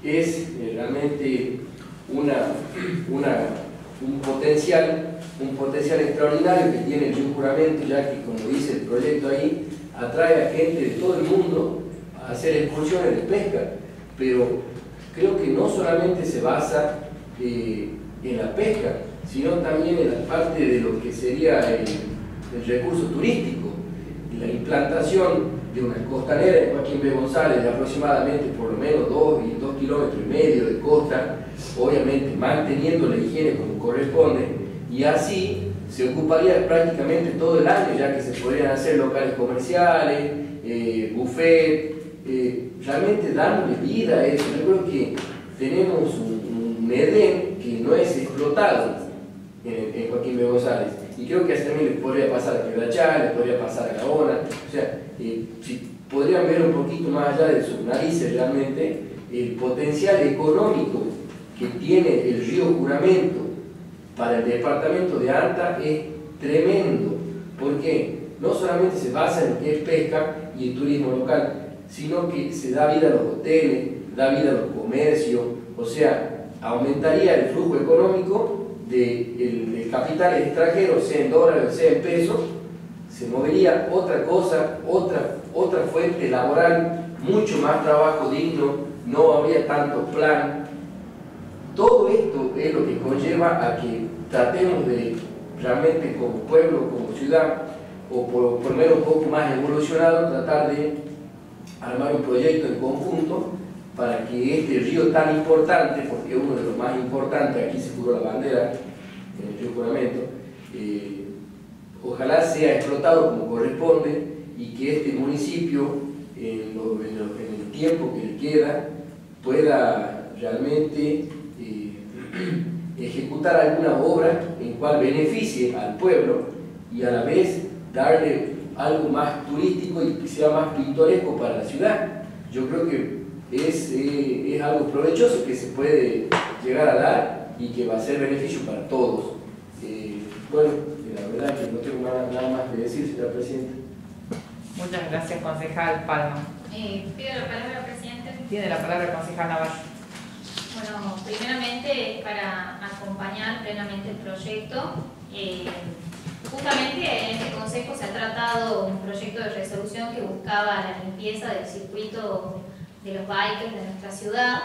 es eh, realmente una, una, un, potencial, un potencial extraordinario que tiene el juramento, ya que, como dice el proyecto ahí, atrae a gente de todo el mundo a hacer excursiones de pesca, pero creo que no solamente se basa eh, en la pesca, sino también en la parte de lo que sería el recurso turístico la implantación de una costanera de Joaquín B. González de aproximadamente por lo menos 2 dos kilómetros y medio de costa, obviamente manteniendo la higiene como corresponde, y así se ocuparía prácticamente todo el año, ya que se podrían hacer locales comerciales, eh, buffet, eh, realmente dándole vida a eso. Yo creo que tenemos un, un Edén que no es explotado en, en Joaquín B. González y creo que así también le podría pasar a Quebrachá, le podría pasar a Gaona. O sea, eh, si podrían ver un poquito más allá de sus narices realmente el potencial económico que tiene el río Juramento para el departamento de Anta es tremendo, porque no solamente se basa en lo que es pesca y el turismo local, sino que se da vida a los hoteles, da vida a los comercios, o sea, aumentaría el flujo económico del capital extranjero, sea en dólares, sea en pesos, se movería otra cosa, otra, otra fuente laboral, mucho más trabajo digno, no habría tanto plan. Todo esto es lo que conlleva a que tratemos de realmente como pueblo, como ciudad, o por, por menos un poco más evolucionado, tratar de armar un proyecto en conjunto para que este río tan importante, porque uno de los más importantes, aquí se juró la bandera en el río Juramento, eh, ojalá sea explotado como corresponde y que este municipio, en, el tiempo que le queda, pueda realmente eh, ejecutar alguna obra en cual beneficie al pueblo y a la vez darle algo más turístico y que sea más pintoresco para la ciudad. Yo creo que es, eh, es, algo provechoso que se puede llegar a dar y que va a ser beneficio para todos. Eh, bueno, la verdad es que no tengo nada, más que decir, señora Presidenta. Muchas gracias, concejal Palma. Eh, pido la palabra, Presidente. Tiene la palabra concejal Navarro. Bueno, primeramente para acompañar plenamente el proyecto. justamente en este consejo se ha tratado un proyecto de resolución que buscaba la limpieza del circuito de los bikers de nuestra ciudad,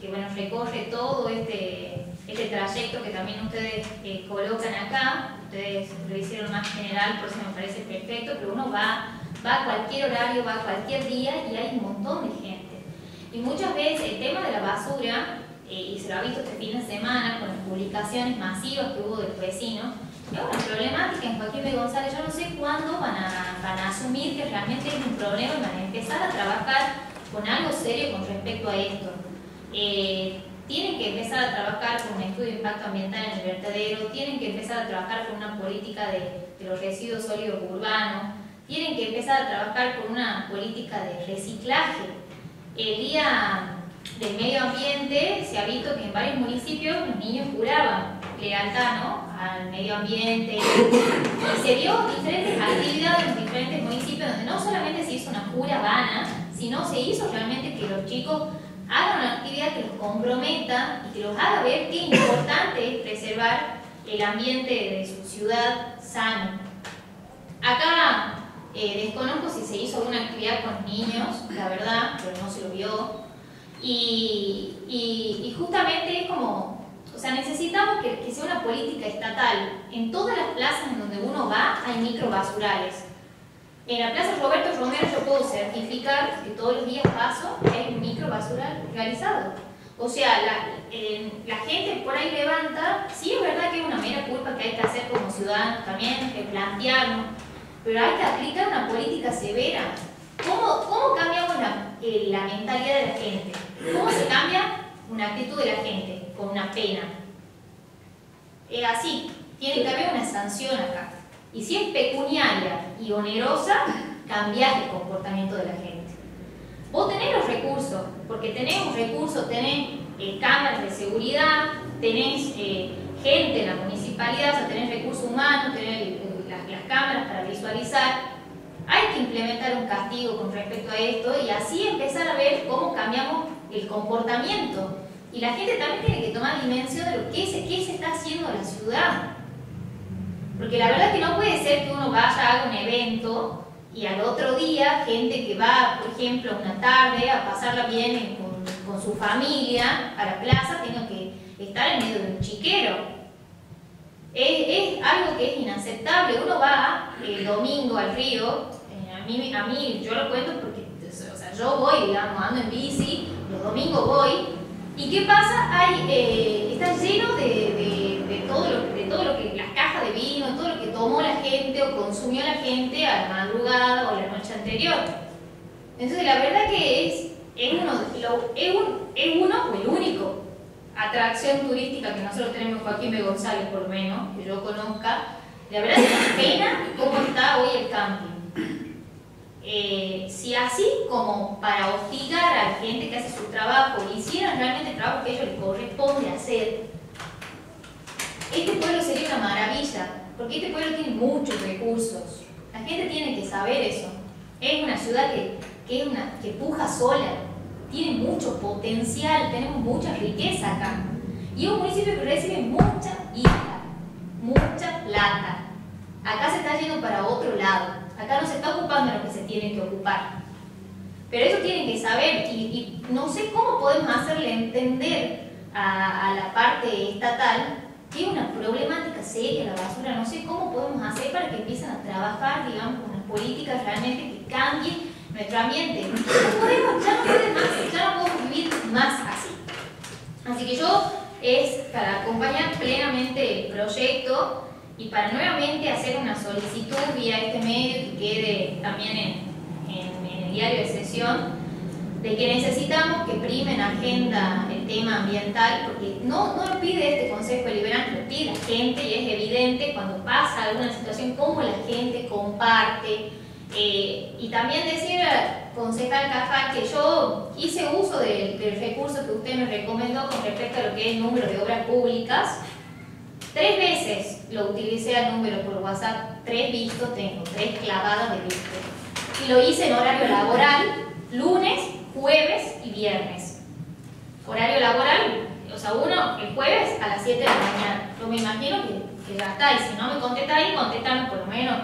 que bueno, recorre todo este, este trayecto que también ustedes eh, colocan acá, ustedes lo hicieron más general, por eso me parece perfecto, pero uno va, va a cualquier horario, va a cualquier día y hay un montón de gente. Y muchas veces el tema de la basura, eh, y se lo ha visto este fin de semana con las publicaciones masivas que hubo de los vecinos, es una problemática en Joaquín B. González. Yo no sé cuándo van a, van a asumir que realmente es un problema y van a empezar a trabajar con algo serio con respecto a esto. Eh, tienen que empezar a trabajar con un estudio de impacto ambiental en el vertedero, tienen que empezar a trabajar con una política de, los residuos sólidos urbanos, tienen que empezar a trabajar con una política de reciclaje. El día del medio ambiente, se ha visto que en varios municipios los niños juraban lealtad ¿no? al medio ambiente y se vio diferentes actividades en diferentes municipios donde no solamente se hizo una jura vana, sino se hizo realmente que los chicos hagan una actividad que los comprometa y que los haga ver qué importante es preservar el ambiente de su ciudad sano. Acá eh, desconozco si se hizo alguna actividad con niños, la verdad, pero no se lo vio. Y, justamente es como, o sea, necesitamos que, sea una política estatal. En todas las plazas en donde uno va hay microbasurales. En la Plaza Roberto Romero yo puedo certificar que todos los días paso hay un microbasural realizado. O sea, la, la, gente por ahí levanta, sí es verdad que es una mera culpa que hay que hacer como ciudadanos también, que plantearnos, pero hay que aplicar una política severa. ¿Cómo, cómo cambiamos la, eh, la mentalidad de la gente? ¿Cómo se cambia una actitud de la gente? Con una pena. Es así, tiene que haber una sanción acá. Y si es pecuniaria y onerosa, cambiar el comportamiento de la gente. Vos tenés los recursos, porque tenés un recurso, tenés eh, cámaras de seguridad, tenés eh, gente en la municipalidad, o tenés recursos humanos, tenés eh, las, cámaras para visualizar. Hay que implementar un castigo con respecto a esto y así empezar a ver cómo cambiamos el comportamiento. Y la gente también tiene que tomar dimensión de lo que qué se está haciendo en la ciudad. Porque la verdad es que no puede ser que uno vaya a un evento y al otro día gente que va, por ejemplo, una tarde a pasarla bien con, su familia a la plaza tenga que estar en medio de un chiquero. Es, algo que es inaceptable. Uno va el domingo al río, eh, a, mí, a mí yo lo cuento porque o sea, yo voy, digamos, ando en bici, los domingos voy, ¿y qué pasa? Hay, eh, está lleno de, de, todo lo, de todo lo que, las de vino, todo lo que tomó la gente o consumió la gente a la madrugada o la noche anterior. Entonces la verdad que es, es, uno, es, es uno o el único atracción turística que nosotros tenemos Joaquín B. González por lo menos, que yo conozca, la verdad es que pena cómo está hoy el camping. Eh, si así como para hostigar a la gente que hace su trabajo, hicieran realmente el trabajo que a ellos les corresponde hacer, este pueblo sería una maravilla, porque este pueblo tiene muchos recursos. La gente tiene que saber eso. Es una ciudad que, que, es una, que puja sola, tiene mucho potencial, tenemos mucha riqueza acá. Y es un municipio que recibe mucha isla, mucha plata. Acá se está yendo para otro lado. Acá no se está ocupando lo que se tiene que ocupar. Pero eso tienen que saber y, no sé cómo podemos hacerle entender a, la parte estatal es una problemática seria la basura. No sé cómo podemos hacer para que empiecen a trabajar, digamos, con políticas realmente que cambien nuestro ambiente. No podemos, ya no podemos más, ya no podemos vivir más así. Así que yo es para acompañar plenamente el proyecto y para nuevamente hacer una solicitud vía este medio que quede también en, en, el diario de sesión de que necesitamos que prime en agenda el tema ambiental, porque no, no lo pide este Consejo Deliberante, lo pide la gente y es evidente cuando pasa alguna situación cómo la gente comparte. Eh, y también decir, concejal Cajal, que yo hice uso del, del recurso que usted me recomendó con respecto a lo que es el número de obras públicas, Tres veces lo utilicé al número por WhatsApp, tres vistos tengo, tres clavadas de visto. Y lo hice en horario laboral, lunes, jueves y viernes. Horario laboral, o sea, uno el jueves a las 7 de la mañana. Yo me imagino que, está, y si no me contestáis, contestame por lo menos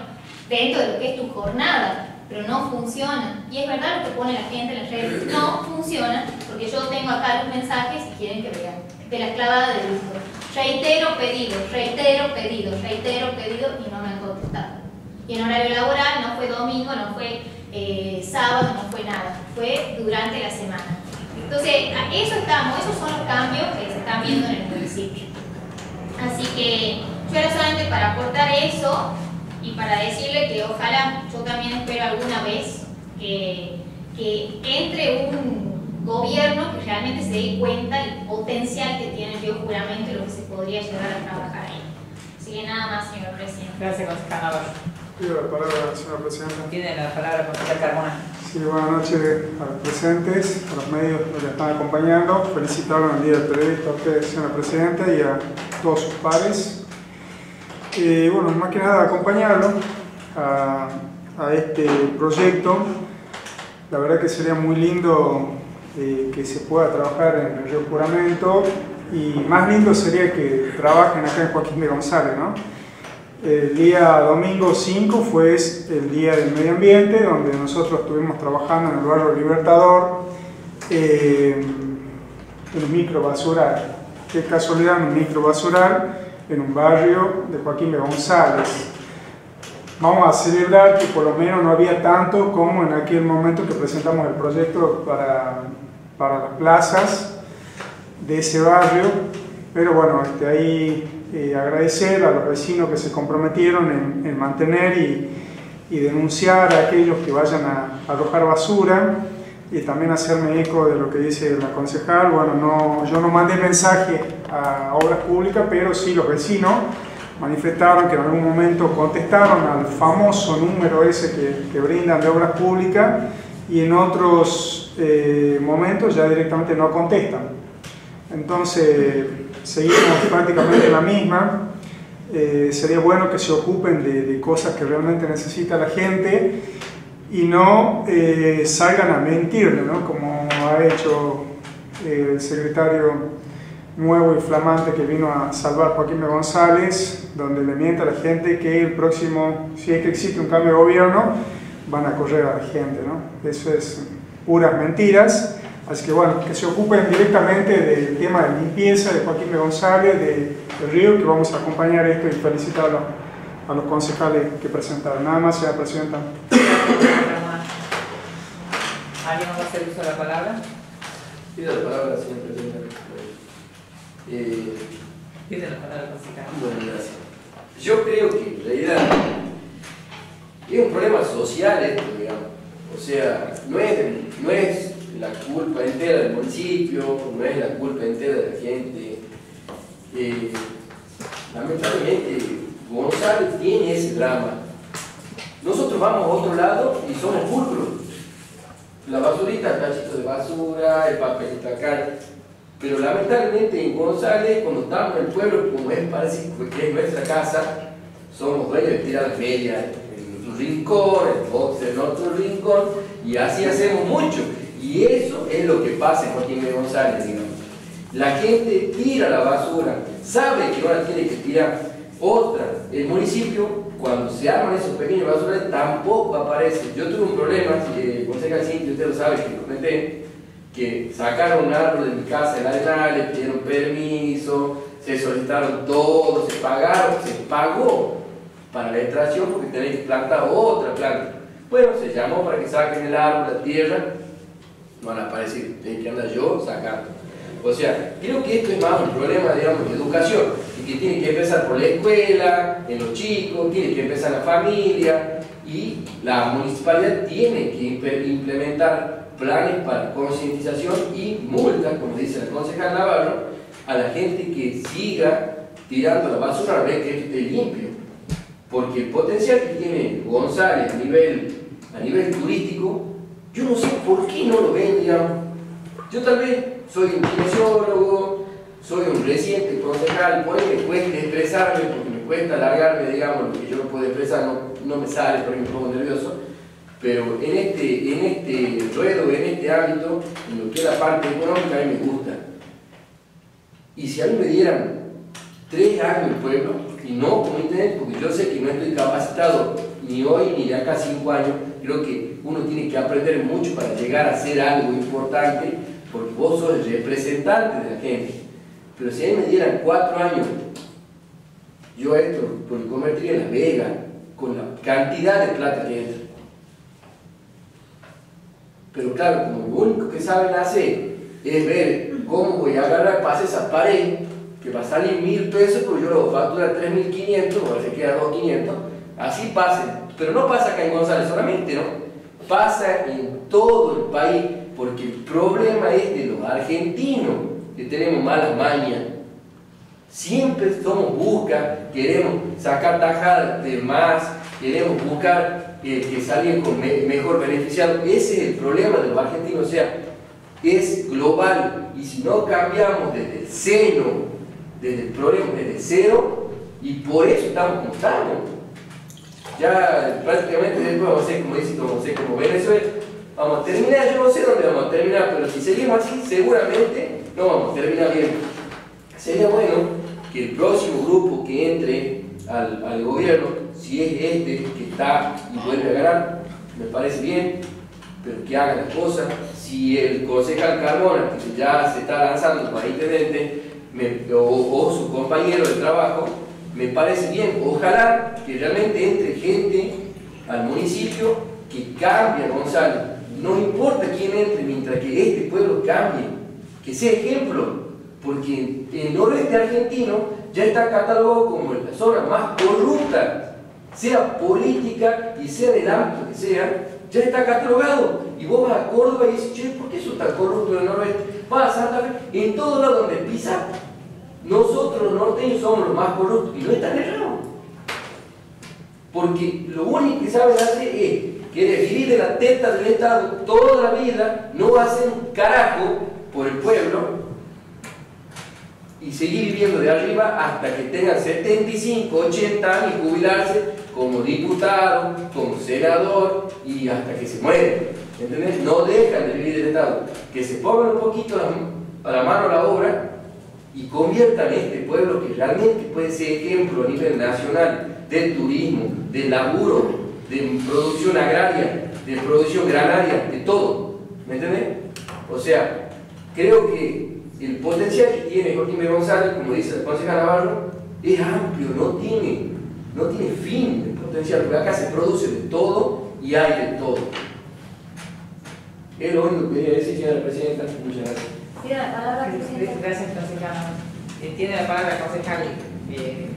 dentro de lo que es tu jornada pero no funciona. Y es verdad lo que pone la gente en las redes, no funciona, porque yo tengo acá los mensajes, si quieren que vean, de la clavada de visto. Reitero pedido, reitero pedido, reitero pedido y no me han contestado. Y en horario laboral no fue domingo, no fue eh, sábado, no fue nada, fue durante la semana. Entonces, a eso estamos, esos son los cambios que se están viendo en el municipio. Así que yo era solamente para aportar eso y para decirle que ojalá, yo también espero alguna vez que, que entre un gobierno que realmente se dé cuenta del potencial que tiene el biojuramento y lo que se podría llegar a trabajar ahí. Así que nada más, señor presidente. Gracias, concejal Navarro. Pido la palabra, señora presidenta. Tiene la palabra, concejal Carmona. Sí, buenas noches a los presentes, a los medios que nos están acompañando. Felicitarlos en el Día del Periodista a ustedes, señora Presidenta, y a todos sus pares. Y bueno, más que nada acompañarlo a, a este proyecto. La verdad que sería muy lindo eh, que se pueda trabajar en el Río Juramento y más lindo sería que trabajen acá en Joaquín de González, ¿no? El día domingo 5 fue el Día del Medio Ambiente, donde nosotros estuvimos trabajando en el barrio Libertador, eh, en un micro basural. Qué casualidad, un micro basural en un barrio de Joaquín de González. Vamos a celebrar que por lo menos no había tanto como en aquel momento que presentamos el proyecto para, para las plazas de ese barrio, pero bueno, este, ahí eh, agradecer a los vecinos que se comprometieron en, mantener y, denunciar a aquellos que vayan a, arrojar basura y también hacerme eco de lo que dice la concejal. Bueno, no, yo no mandé mensaje a obras públicas, pero sí los vecinos manifestaron que en algún momento contestaron al famoso número ese que, brindan de obras públicas y en otros eh, momentos ya directamente no contestan. Entonces, seguimos prácticamente la misma. Eh, sería bueno que se ocupen de, cosas que realmente necesita la gente y no eh, salgan a mentirle, ¿no? como ha hecho eh, el secretario nuevo y flamante que vino a salvar Joaquín González, donde le miente a la gente que el próximo, si es que existe un cambio de gobierno, van a correr a la gente. ¿no? Eso es puras mentiras. Así que bueno, que se ocupen directamente del tema de limpieza de Joaquín de González, de, del río, que vamos a acompañar esto y felicitar a los concejales que presentaron. Nada más, señora Presidenta. ¿Alguien va a hacer uso de la palabra? Pido la palabra, señora Presidenta. Eh, Pide la palabra. Bueno, gracias. Yo creo que en realidad es un problema social esto, digamos. O sea, no es, no es la culpa entera del municipio, no es la culpa entera de la gente. Eh, lamentablemente, González tiene ese drama. Nosotros vamos a otro lado y somos pulcros. La basurita, el cachito de basura, el papelito acá. Pero lamentablemente en González, cuando estamos en el pueblo, como es, parece que es nuestra casa, somos dueños de tirar media en un rincón, en otro rincón, y así hacemos mucho. Y eso es lo que pasa en Joaquín de González, digamos. La gente tira la basura, sabe que ahora tiene que tirar otra. El municipio, cuando se arman esos pequeños basuras, tampoco aparece. Yo tuve un problema, eh, Consejo Cinti, usted lo sabe, que lo comenté, que sacaron un árbol de mi casa en Arenal, le pidieron permiso, se solicitaron todo, se pagaron, se pagó para la extracción porque tenéis que plantar otra planta. Bueno, se llamó para que saquen el árbol, la tierra, van a aparecer, en que andar yo sacando. O sea, creo que esto es más un problema, digamos, de educación, y que tiene que empezar por la escuela, en los chicos, tiene que empezar la familia, y la municipalidad tiene que implementar planes para concientización y multas, como dice la concejal Navarro, a la gente que siga tirando la basura a ver que esté limpio. Porque el potencial que tiene González a nivel, a nivel turístico yo no sé por qué no lo ven, digamos. Yo tal vez soy un kinesiólogo, soy un reciente concejal, puede me cuesta expresarme porque me cuesta alargarme, digamos, lo que yo no puedo expresar no, me sale porque me pongo nervioso. Pero en este, en este ruedo, en este ámbito, en lo que es la parte económica, a mí me gusta. Y si a mí me dieran tres años el pueblo, y no como internet, porque yo sé que no estoy capacitado ni hoy ni de acá cinco años, creo que uno tiene que aprender mucho para llegar a ser algo importante, porque vos sos el representante de la gente. Pero si a mí me dieran cuatro años, yo esto lo convertiría en La Vega, con la cantidad de plata que entra. Pero claro, como lo único que saben hacer es ver cómo voy a agarrar, pase esa pared, que va a salir mil pesos, pero yo lo voy a facturar 3.500, o se queda 2.500, así pase pero no pasa acá en González solamente, ¿no? Pasa en todo el país, porque el problema es de los argentinos, que tenemos malas mañas. Siempre somos busca, queremos sacar tajadas de más, queremos buscar eh, que salgan con mejor beneficiado. Ese es el problema de los argentinos, o sea, es global. Y si no cambiamos desde el seno, desde el problema, desde cero, y por eso estamos como estamos. Ya prácticamente vamos a ser como dice, como, Venezuela, vamos a terminar, yo no sé dónde vamos a terminar, pero si seguimos así, seguramente no vamos a terminar bien. Sería bueno que el próximo grupo que entre al, al gobierno, si es este que está y vuelve a ganar, me parece bien, pero que haga las cosas. Si el concejal Carmona, que ya se está lanzando para intendente, o, o, su compañero de trabajo, me parece bien. Ojalá que realmente entre gente al municipio que cambie a Gonzalo. No importa quién entre, mientras que este pueblo cambie, que sea ejemplo porque el noroeste argentino ya está catalogado como la zona más corrupta, sea política y sea del ámbito que sea, ya está catalogado. Y vos vas a Córdoba y dices, che, ¿por qué eso está corrupto el noroeste? Vas a Santa Fe, en todo lado donde pisa, nosotros norteños somos los más corruptos. Y no están errados. Porque lo único que saben hacer es que vivir de la teta del Estado toda la vida, no hacen carajo por el pueblo y seguir viviendo de arriba hasta que tengan 75, 80 años y jubilarse como diputado, como senador y hasta que se mueren. ¿Entendés? No dejan de vivir del Estado. Que se pongan un poquito a la mano a la obra y conviertan este pueblo que realmente puede ser ejemplo a nivel nacional del turismo, del laburo, de producción agraria, de producción granaria, de todo. ¿Me entendés? O sea, creo que el potencial que tiene Joaquín González, como dice el concejal Navarro, es amplio, no tiene, no tiene fin el potencial, porque acá se produce de todo y hay de todo. Es lo único que quería decir, señora Presidenta. Muchas gracias. Tiene la palabra, Presidenta. Gracias, concejal. Eh, tiene la palabra concejal eh,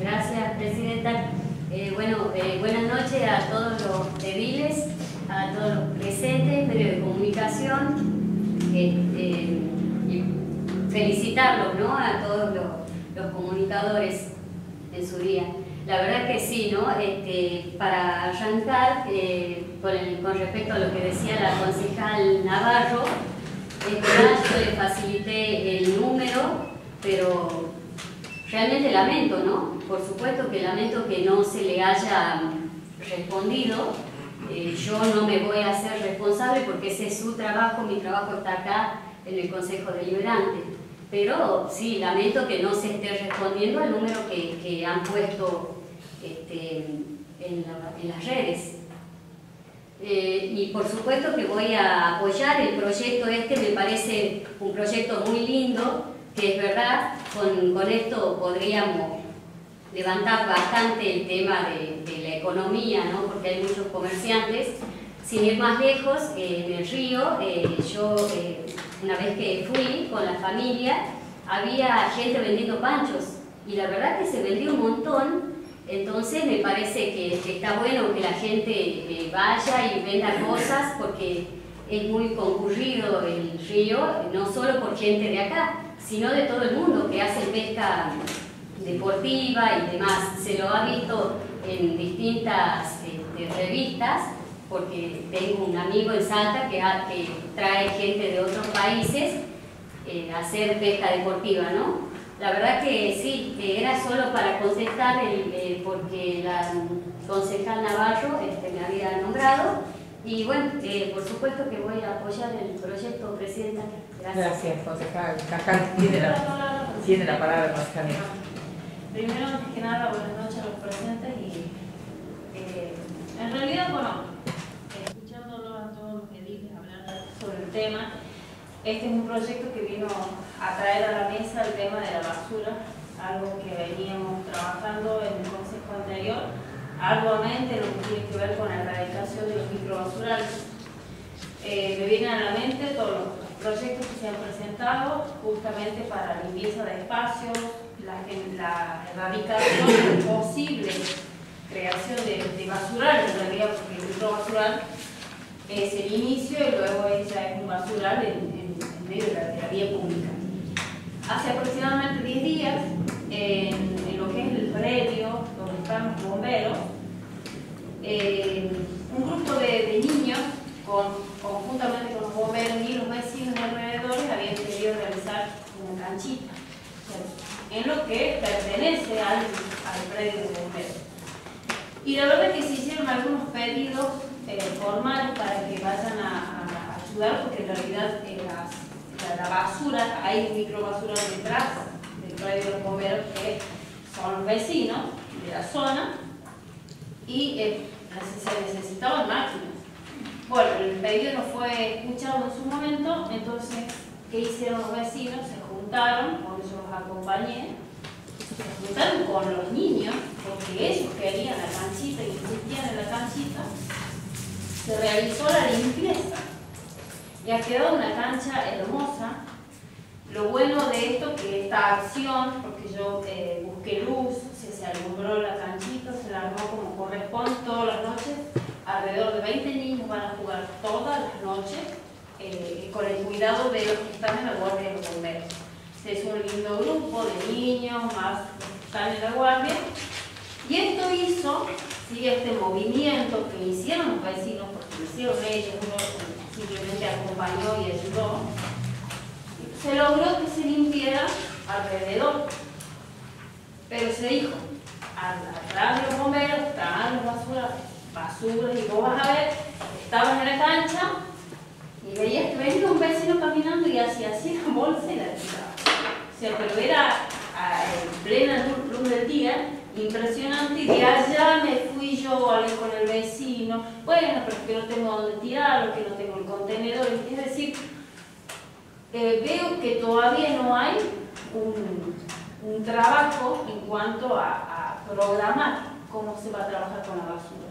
Gracias, Presidenta. Eh, bueno, eh, buenas noches a todos los civiles, a todos los presentes, medios de comunicación, y felicitarlos ¿no? a todos los, comunicadores en su día. La verdad que sí, ¿no? Este, para arrancar, eh, con, respecto a lo que decía la concejal Navarro, yo le facilité el número, pero realmente lamento, ¿no? Por supuesto que lamento que no se le haya respondido, eh, yo no me voy a hacer responsable porque ese es su trabajo, mi trabajo está acá en el Consejo Deliberante. Pero sí, lamento que no se esté respondiendo al número que, han puesto este, en, las redes. Eh, y por supuesto que voy a apoyar el proyecto este, me parece un proyecto muy lindo, que es verdad, con, con esto podríamos levantar bastante el tema de, la economía, ¿no? porque hay muchos comerciantes. Sin ir más lejos, en el río, eh, yo eh, una vez que fui con la familia, había gente vendiendo panchos y la verdad que se vendió un montón, entonces me parece que, está bueno que la gente eh, vaya y venda cosas porque es muy concurrido el río, no solo por gente de acá, sino de todo el mundo que hace pesca deportiva y demás. Se lo ha visto en distintas este, revistas, porque tengo un amigo en Salta que, trae gente de otros países eh, a hacer pesca deportiva, ¿no? La verdad que sí, era solo para contestar, eh, porque la concejal Navarro este, me había nombrado, y bueno, eh, por supuesto que voy a apoyar el proyecto, Presidenta. Gracias. Gracias, concejal. tiene la, tiene la palabra, concejal. Primero, antes que nada, buenas noches a los presentes y eh, en realidad, bueno, escuchándolo a todos los ediles hablar sobre el tema, este es un proyecto que vino a traer a la mesa el tema de la basura, algo que veníamos trabajando en el consejo anterior, arduamente lo que tiene que ver con la erradicación de los microbasurales. Eh, me vienen a la mente todos los proyectos que se han presentado justamente para limpieza de espacios, la, erradicación posible creación de, basural, en realidad, porque el microbasural es el inicio y luego ya es un basural en, medio de la, vía pública. hace aproximadamente 10 días, en, en lo que es el predio donde están los bomberos, eh, un grupo de, de niños, con, conjuntamente con los bomberos y los vecinos de alrededores, habían querido realizar una canchita en lo que pertenece al, al predio de bomberos. Y la verdad es que se hicieron algunos pedidos eh, formales para que vayan a, a ayudar, porque en realidad eh, las- la, basura, hay microbasura detrás del de los bomberos que son vecinos de la zona y eh, se necesitaban máquinas. Bueno, el pedido no fue escuchado en su momento, entonces, ¿qué hicieron los vecinos? Se juntaron, por eso los acompañé, se juntaron con los niños, porque ellos querían la canchita y insistían en la canchita, se realizó la limpieza y ha quedado una cancha hermosa. Lo bueno de esto que esta acción, porque yo eh, busqué luz, se, se alumbró la canchita, se la armó como corresponde todas las noches, alrededor de 20 niños van a jugar todas las noches eh, con el cuidado de los que están en la guardia de los bomberos. Es un lindo grupo de niños, más que están en la guardia. Y esto hizo, sí, este movimiento que hicieron los vecinos, porque lo hicieron ellos, uno simplemente acompañó y ayudó, se logró que se limpiara alrededor. Pero se dijo, atrás de los bomberos estaban los basuras, basuras, y vos vas a ver, estabas en la cancha y veías que venía un vecino caminando y hacía así la bolsa y la tiraba. O sea, pero era a- en plena luz del día, impresionante, y de allá me fui yo, hablé con el vecino, bueno, pero que no tengo dónde tirarlo, que no tengo el contenedor, es decir, eh, veo que todavía no hay un, trabajo en cuanto a, programar cómo se va a trabajar con la basura.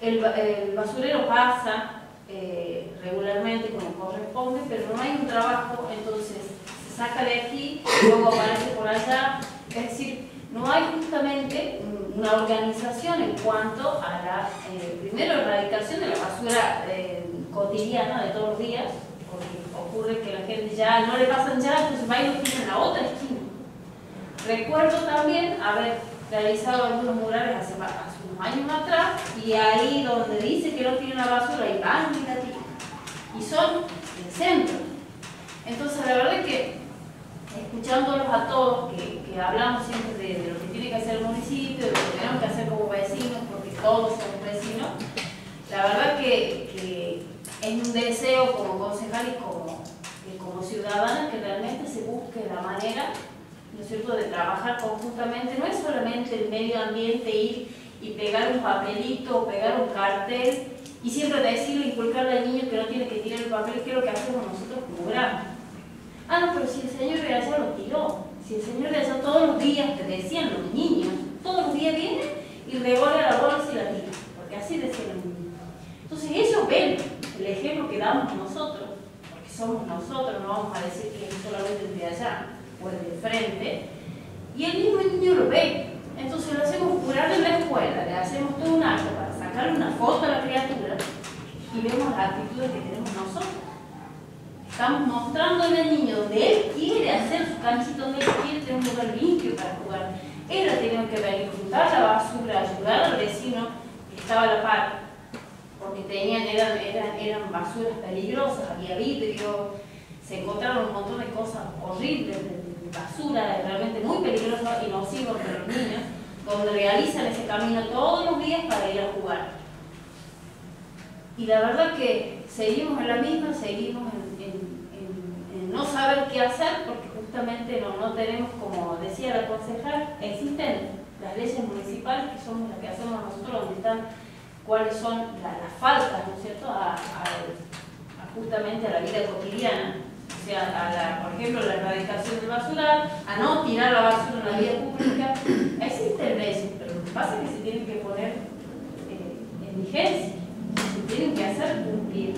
El, ba- el basurero pasa eh, regularmente como corresponde, pero no hay un trabajo, entonces se saca de aquí, luego aparece por allá, es decir, no hay justamente un- una organización en cuanto a la, eh, primero, erradicación de la basura eh, cotidiana de todos los días, porque ocurre que la gente ya no le pasan ya, entonces va y lo en la otra esquina. Recuerdo también haber realizado algunos murales hace, unos años atrás y ahí donde dice que no tiene la basura y van y la tiran. Y son del centro. Entonces la verdad es que escuchándolos a todos, que, hablamos siempre de, lo que tiene que hacer el municipio, de lo que tenemos que hacer como vecinos, porque todos somos vecinos, la verdad que, es un deseo como concejal y como, y ciudadana que realmente se busque la manera ¿no es de trabajar conjuntamente, no es solamente el medio ambiente ir y pegar un papelito o pegar un cartel y siempre decirle, inculcarle al niño que no tiene que tirar el papel, que es lo que hacemos nosotros como gramos. Ah, no, pero si el señor de allá lo tiró, si el señor de allá todos los días, te decían los niños, todos los días viene y revuelve la bolsa y la tira, porque así decían los niños. Entonces ellos ven el ejemplo que damos nosotros, porque somos nosotros, no vamos a decir que es solamente el de allá o el de frente, y el mismo niño lo ve. Entonces lo hacemos curar en la escuela, le hacemos todo un acto para sacarle una foto a la criatura y vemos las actitudes que tenemos. Estamos mostrándole al niño donde él quiere hacer su canchito, donde él quiere tener un lugar limpio para jugar. Él ha que venir, juntar la basura, ayudar al vecino que estaba a la par, porque tenían, eran, eran, eran basuras peligrosas, había vidrio, se encontraron un montón de cosas horribles, de, basura realmente muy peligrosa y nociva para los niños, donde realizan ese camino todos los días para ir a jugar. Y la verdad que seguimos en la misma, seguimos en no saber qué hacer, porque justamente no, no tenemos, como decía la concejal, existen las leyes municipales que son las que hacemos nosotros, donde están cuáles son la- las faltas, ¿no es cierto?, a justamente a la vida cotidiana. O sea, a la, por ejemplo, la erradicación del basural, a no tirar la basura en la vía pública. Existen leyes, pero lo que pasa es que se tienen que poner eh, en vigencia, se tienen que hacer cumplir.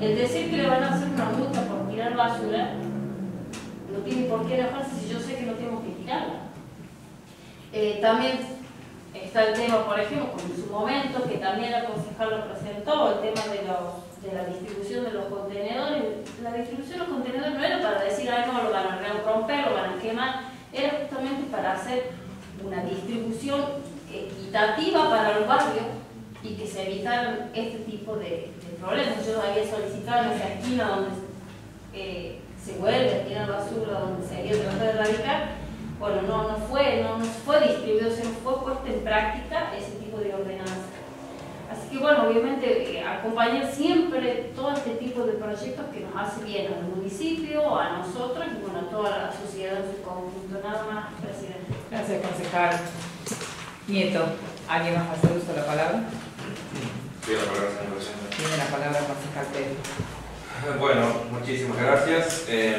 El decir que le van a hacer una multa por tirar basura, no tiene por qué enojarse si yo sé que no tengo que tirarla. Eh, también está el tema, por ejemplo, en su momento, que también la concejal lo presentó, el tema de, la distribución de los contenedores. La distribución de los contenedores no era para decir, ah, no, lo van a romper, lo van a quemar, era justamente para hacer una distribución equitativa para los barrios y que se evitaran este tipo de, problemas. Yo había solicitado en esa esquina donde eh, se vuelve a tirar basura, donde se había tratado de erradicar, bueno, no, no, fue, no, no fue distribuido, se fue puesto en práctica ese tipo de ordenanza. Así que bueno, obviamente eh, acompañar siempre todo este tipo de proyectos que nos hace bien al municipio, a nosotros y bueno, a toda la sociedad en su conjunto. Nada más, presidente. Gracias, concejal. Nieto, ¿alguien más hacer uso de la palabra? Tiene la palabra, señor presidente. Tiene la palabra, concejal Pérez. Bueno, muchísimas gracias. Eh,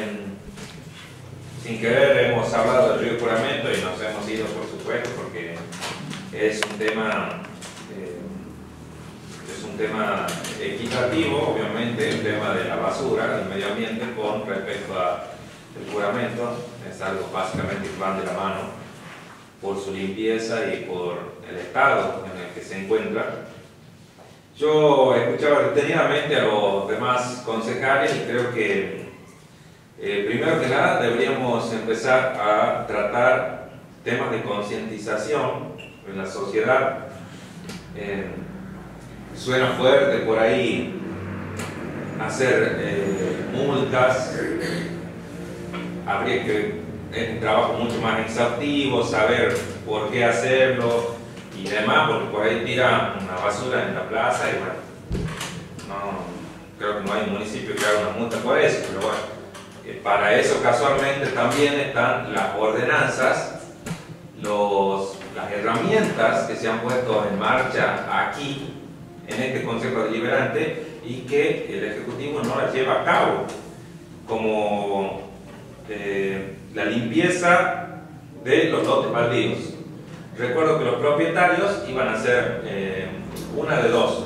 sin querer hemos hablado del río Juramento y nos hemos ido, por supuesto, porque es un tema, eh, es un tema equitativo, obviamente, el tema de la basura, del medio ambiente, con respecto al juramento, es algo básicamente que van de la mano por su limpieza y por el estado en el que se encuentra. Yo escuchaba detenidamente a los demás concejales y creo que eh, primero que nada, deberíamos empezar a tratar temas de concientización en la sociedad. Eh, suena fuerte por ahí hacer eh, multas, habría que es un trabajo mucho más exhaustivo, saber por qué hacerlo y demás, porque por ahí tira una basura en la plaza y bueno, no, creo que no hay municipio que haga una multa por eso, pero bueno. Eh, para eso casualmente también están las ordenanzas, los, las herramientas que se han puesto en marcha aquí en este Consejo Deliberante y que el Ejecutivo no las lleva a cabo, como eh, la limpieza de los lotes baldíos. Recuerdo que los propietarios iban a hacer eh, una de dos,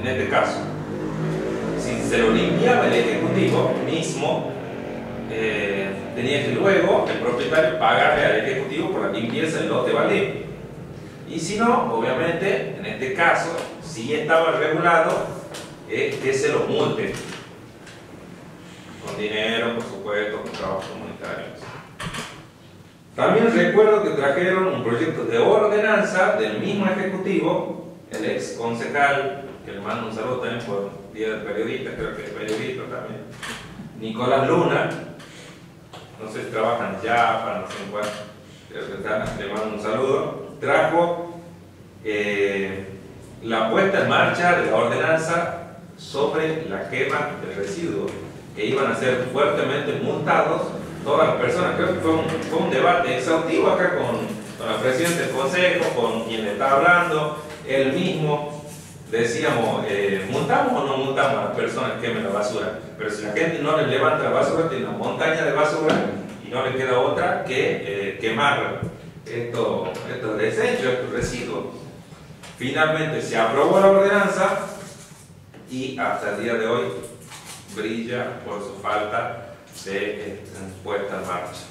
en este caso. Si se lo limpiaba el Ejecutivo mismo, eh, tenía que luego el propietario pagarle al ejecutivo por la limpieza del lote baldío. Y si no, obviamente, en este caso, si estaba regulado, es que se lo multe. Con dinero, por supuesto, con trabajos comunitarios. También recuerdo que trajeron un proyecto de ordenanza del mismo ejecutivo, el ex concejal, que le mando un saludo también por Día del Periodista, creo que es periodista también, Nicolás Luna, no sé si trabajan ya, no sé en cuál, le mando un saludo, trajo eh, la puesta en marcha de la ordenanza sobre la quema de residuos, que iban a ser fuertemente multados todas las personas. Fue un, fue un debate exhaustivo acá con, con la presidenta del consejo, con quien está hablando, él mismo, decíamos, eh, ¿multamos o no multamos a las personas que quemen la basura? Pero si la gente no le levanta la basura, tiene una montaña de basura y no le queda otra que eh, quemar estos, estos desechos, estos residuos. Finalmente se aprobó la ordenanza y hasta el día de hoy brilla por su falta de puesta en marcha.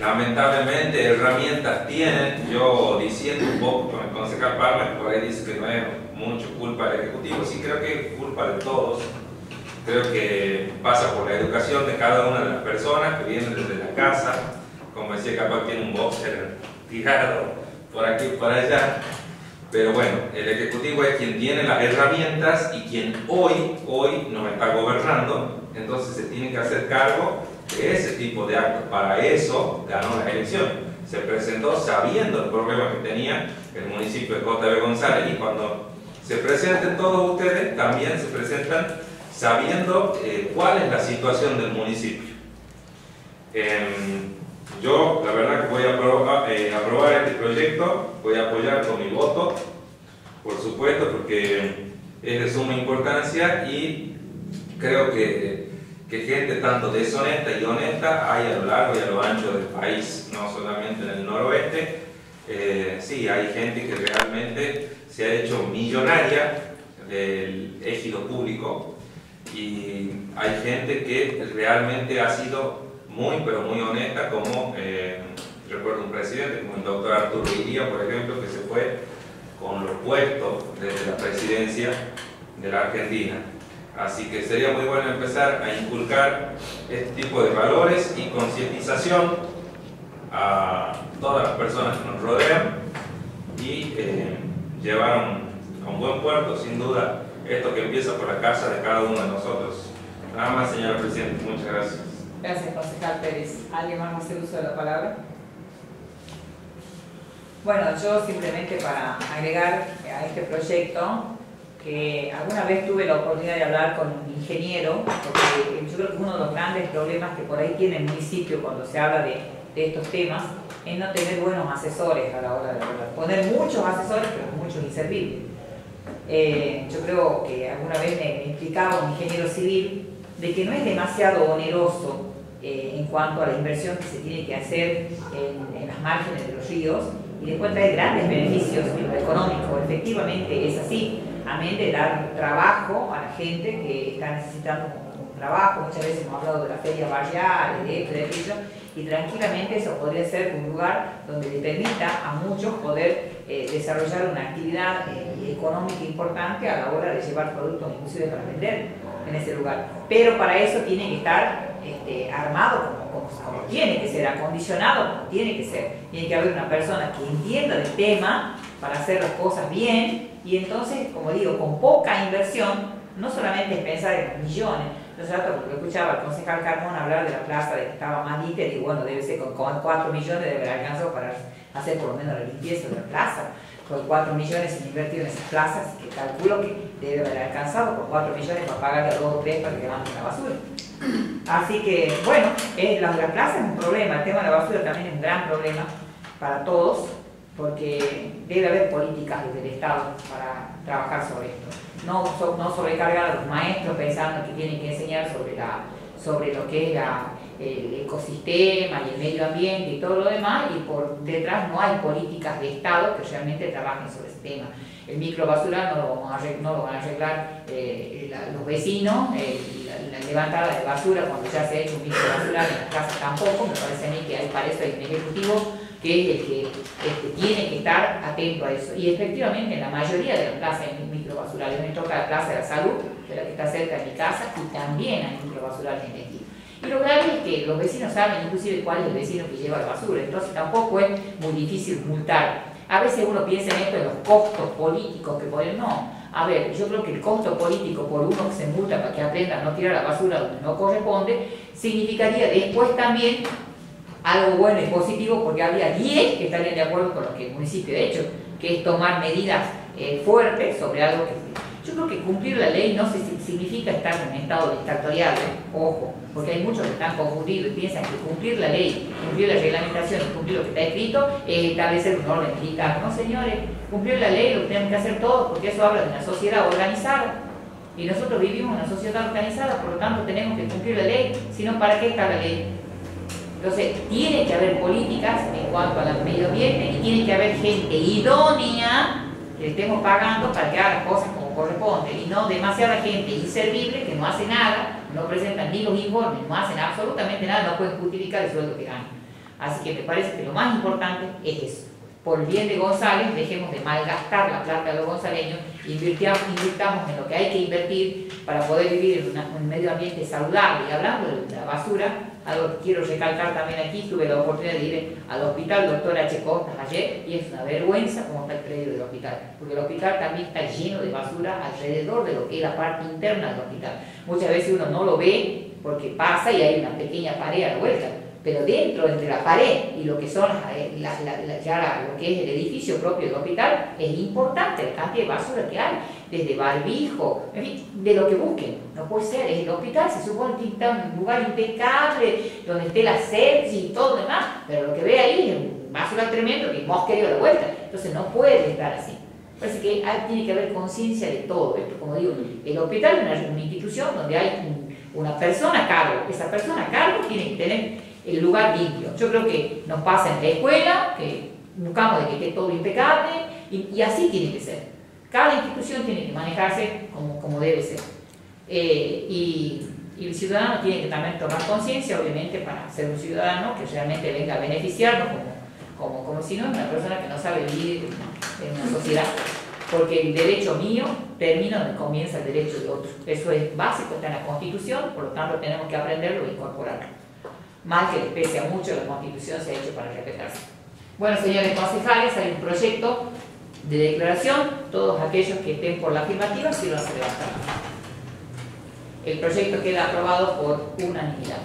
Lamentablemente herramientas tienen, yo diciendo un poco con el concejal Palma, por ahí dice que no es mucho culpa del Ejecutivo, sí creo que es culpa de todos, creo que pasa por la educación de cada una de las personas que vienen desde la casa, como decía capaz tiene un boxer tirado por aquí y por allá, pero bueno, el Ejecutivo es quien tiene las herramientas y quien hoy, hoy nos está gobernando, entonces se tiene que hacer cargo ese tipo de actos. Para eso ganó la elección. Se presentó sabiendo el problema que tenía el municipio de Costa de González y cuando se presenten todos ustedes, también se presentan sabiendo eh, cuál es la situación del municipio. Em, yo, la verdad que voy a aprobar, eh, aprobar este proyecto, voy a apoyar con mi voto, por supuesto, porque es de suma importancia y creo que que gente tanto deshonesta y honesta hay a lo largo y a lo ancho del país, no solamente en el noroeste. Eh, sí, hay gente que realmente se ha hecho millonaria del éxito público y hay gente que realmente ha sido muy, pero muy honesta, como eh, recuerdo un presidente como el doctor Arturo Iría, por ejemplo, que se fue con los puestos desde la presidencia de la Argentina. Así que sería muy bueno empezar a inculcar este tipo de valores y concientización a todas las personas que nos rodean y eh, llevar a un buen puerto, sin duda, esto que empieza por la casa de cada uno de nosotros. Nada más, señora Presidenta, muchas gracias. Gracias, concejal Pérez. ¿Alguien más hacer uso de la palabra? Bueno, yo simplemente para agregar a este proyecto, alguna vez tuve la oportunidad de hablar con un ingeniero, porque yo creo que uno de los grandes problemas que por ahí tiene el municipio cuando se habla de, estos temas es no tener buenos asesores a la hora de hablar. Poner muchos asesores, pero muchos inservibles. Eh, yo creo que alguna vez me, explicaba un ingeniero civil de que no es demasiado oneroso eh, en cuanto a la inversión que se tiene que hacer en, las márgenes de los ríos y después trae grandes beneficios en económico. Efectivamente es así, amén de dar trabajo a la gente que está necesitando un trabajo. Muchas veces hemos hablado de la feria barrial, de esto, de aquello, y tranquilamente eso podría ser un lugar donde le permita a muchos poder eh, desarrollar una actividad eh, económica importante a la hora de llevar productos inclusive para vender en ese lugar. Pero para eso tiene que estar este, armado como, como, tiene que ser, acondicionado como tiene que ser. Tiene que haber una persona que entienda del tema para hacer las cosas bien y entonces, como digo, con poca inversión, no solamente es pensar en los millones, hace rato porque escuchaba al concejal Carmón hablar de la plaza de que estaba más limpia y bueno, debe ser con, 4 millones debe haber alcanzado para hacer por lo menos la limpieza de la plaza. Con 4 millones se invertido en esas plazas, que calculo que debe haber alcanzado por 4 millones para pagarle a dos o tres para que levanten la basura. Así que, bueno, eh, la, la plaza es un problema, el tema de la basura también es un gran problema para todos, porque debe haber políticas desde el Estado para trabajar sobre esto no, no sobrecargar a los maestros pensando que tienen que enseñar sobre, la, sobre lo que es el ecosistema y el medio ambiente y todo lo demás, y por detrás no hay políticas de Estado que realmente trabajen sobre ese tema. El microbasural no lo, vamos a no lo van a arreglar eh, los vecinos, eh, la, levantada de basura cuando ya se ha hecho un microbasural en las casas tampoco, me parece a mí que hay, para eso hay un ejecutivo que es el que este, tiene que estar atento a eso. Y efectivamente en la mayoría de las plazas hay microbasurales. Me toca la Plaza de la Salud, de la que está cerca de mi casa, y también hay microbasurales en aquí. Y lo grave es que los vecinos saben inclusive cuál es el vecino que lleva la basura, entonces tampoco es muy difícil multar. A veces uno piensa en esto de los costos políticos que ponen, no. A ver, yo creo que el costo político por uno que se multa para que aprenda a no tirar la basura donde no corresponde, significaría después también algo bueno y positivo porque habría 10 que estarían de acuerdo con lo que el municipio ha hecho, que es tomar medidas eh, fuertes sobre algo que... Yo creo que cumplir la ley no significa estar en un estado dictatorial, ojo, porque hay muchos que están confundidos y piensan que cumplir la ley, cumplir la reglamentación y cumplir lo que está escrito es establecer un orden militar. No, señores, cumplir la ley lo tenemos que hacer todos porque eso habla de una sociedad organizada. Y nosotros vivimos en una sociedad organizada, por lo tanto tenemos que cumplir la ley, si no, ¿para qué está la ley? Entonces, tiene que haber políticas en cuanto al medio ambiente y tiene que haber gente idónea que estemos pagando para que haga cosas como corresponde y no demasiada gente inservible que no hace nada, no presentan ni los informes, no hacen absolutamente nada, no pueden justificar el sueldo que ganan. Así que me parece que lo más importante es eso. Por bien de González, dejemos de malgastar la plata de los gonzaleños, invirtamos, invirtamos en lo que hay que invertir para poder vivir en un medio ambiente saludable. Y hablando de la basura, algo quiero recalcar también aquí, tuve la oportunidad de ir al hospital doctor H. Costas ayer y es una vergüenza cómo está el predio del hospital, porque el hospital también está lleno de basura alrededor de lo que es la parte interna del hospital. Muchas veces uno no lo ve porque pasa y hay una pequeña pared a la vuelta, pero dentro, entre la pared y lo que son eh, lo que es el edificio propio del hospital, es importante la cantidad de basura que hay, desde barbijo, en fin, de lo que busquen. No puede ser, es el hospital, se supone que está un lugar impecable, donde esté la sepsis y todo demás, pero lo que ve ahí es un basura tremendo que hemos querido de vuelta. Entonces no puede estar así. Parece que hay, tiene que haber conciencia de todo esto. Como digo, el hospital es una, institución donde hay una persona a cargo. Esa persona a cargo tiene que tener el lugar limpio. Yo creo que nos pasa en la escuela, que buscamos de que esté todo impecable, y, así tiene que ser. Cada institución tiene que manejarse como, como debe ser. Eh, y, el ciudadano tiene que también tomar conciencia, obviamente, para ser un ciudadano que realmente venga a beneficiarnos como como, como si no es una persona que no sabe vivir en una sociedad. Porque el derecho mío termina donde comienza el derecho de otro. Eso es básico, está en la Constitución, por lo tanto tenemos que aprenderlo e incorporarlo. Mal que les pese a mucho, la Constitución se ha hecho para respetarse. Bueno, señores concejales, hay un proyecto de declaración, todos aquellos que estén por la afirmativa se a levantar. El proyecto queda aprobado por unanimidad.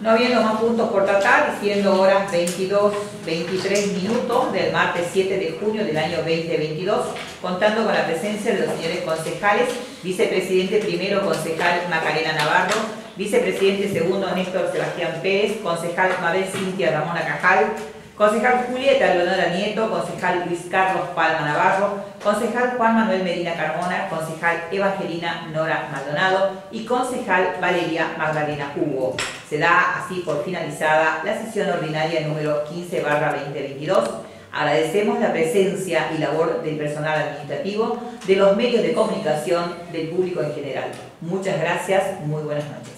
No habiendo más puntos por tratar, siendo horas 22, 23 minutos del martes 7 de junio del año 2022, contando con la presencia de los señores concejales, vicepresidente primero, concejal Macarena Navarro, vicepresidente segundo Néstor Sebastián Pérez, concejal Mabel Cintia Ramona Cajal, concejal Julieta Leonora Nieto, concejal Luis Carlos Palma Navarro, concejal Juan Manuel Medina Carmona, concejal Evangelina Nora Maldonado y concejal Valeria Magdalena Hugo. Se da así por finalizada la sesión ordinaria número 15 2022. Agradecemos la presencia y labor del personal administrativo, de los medios de comunicación, del público en general. Muchas gracias, muy buenas noches.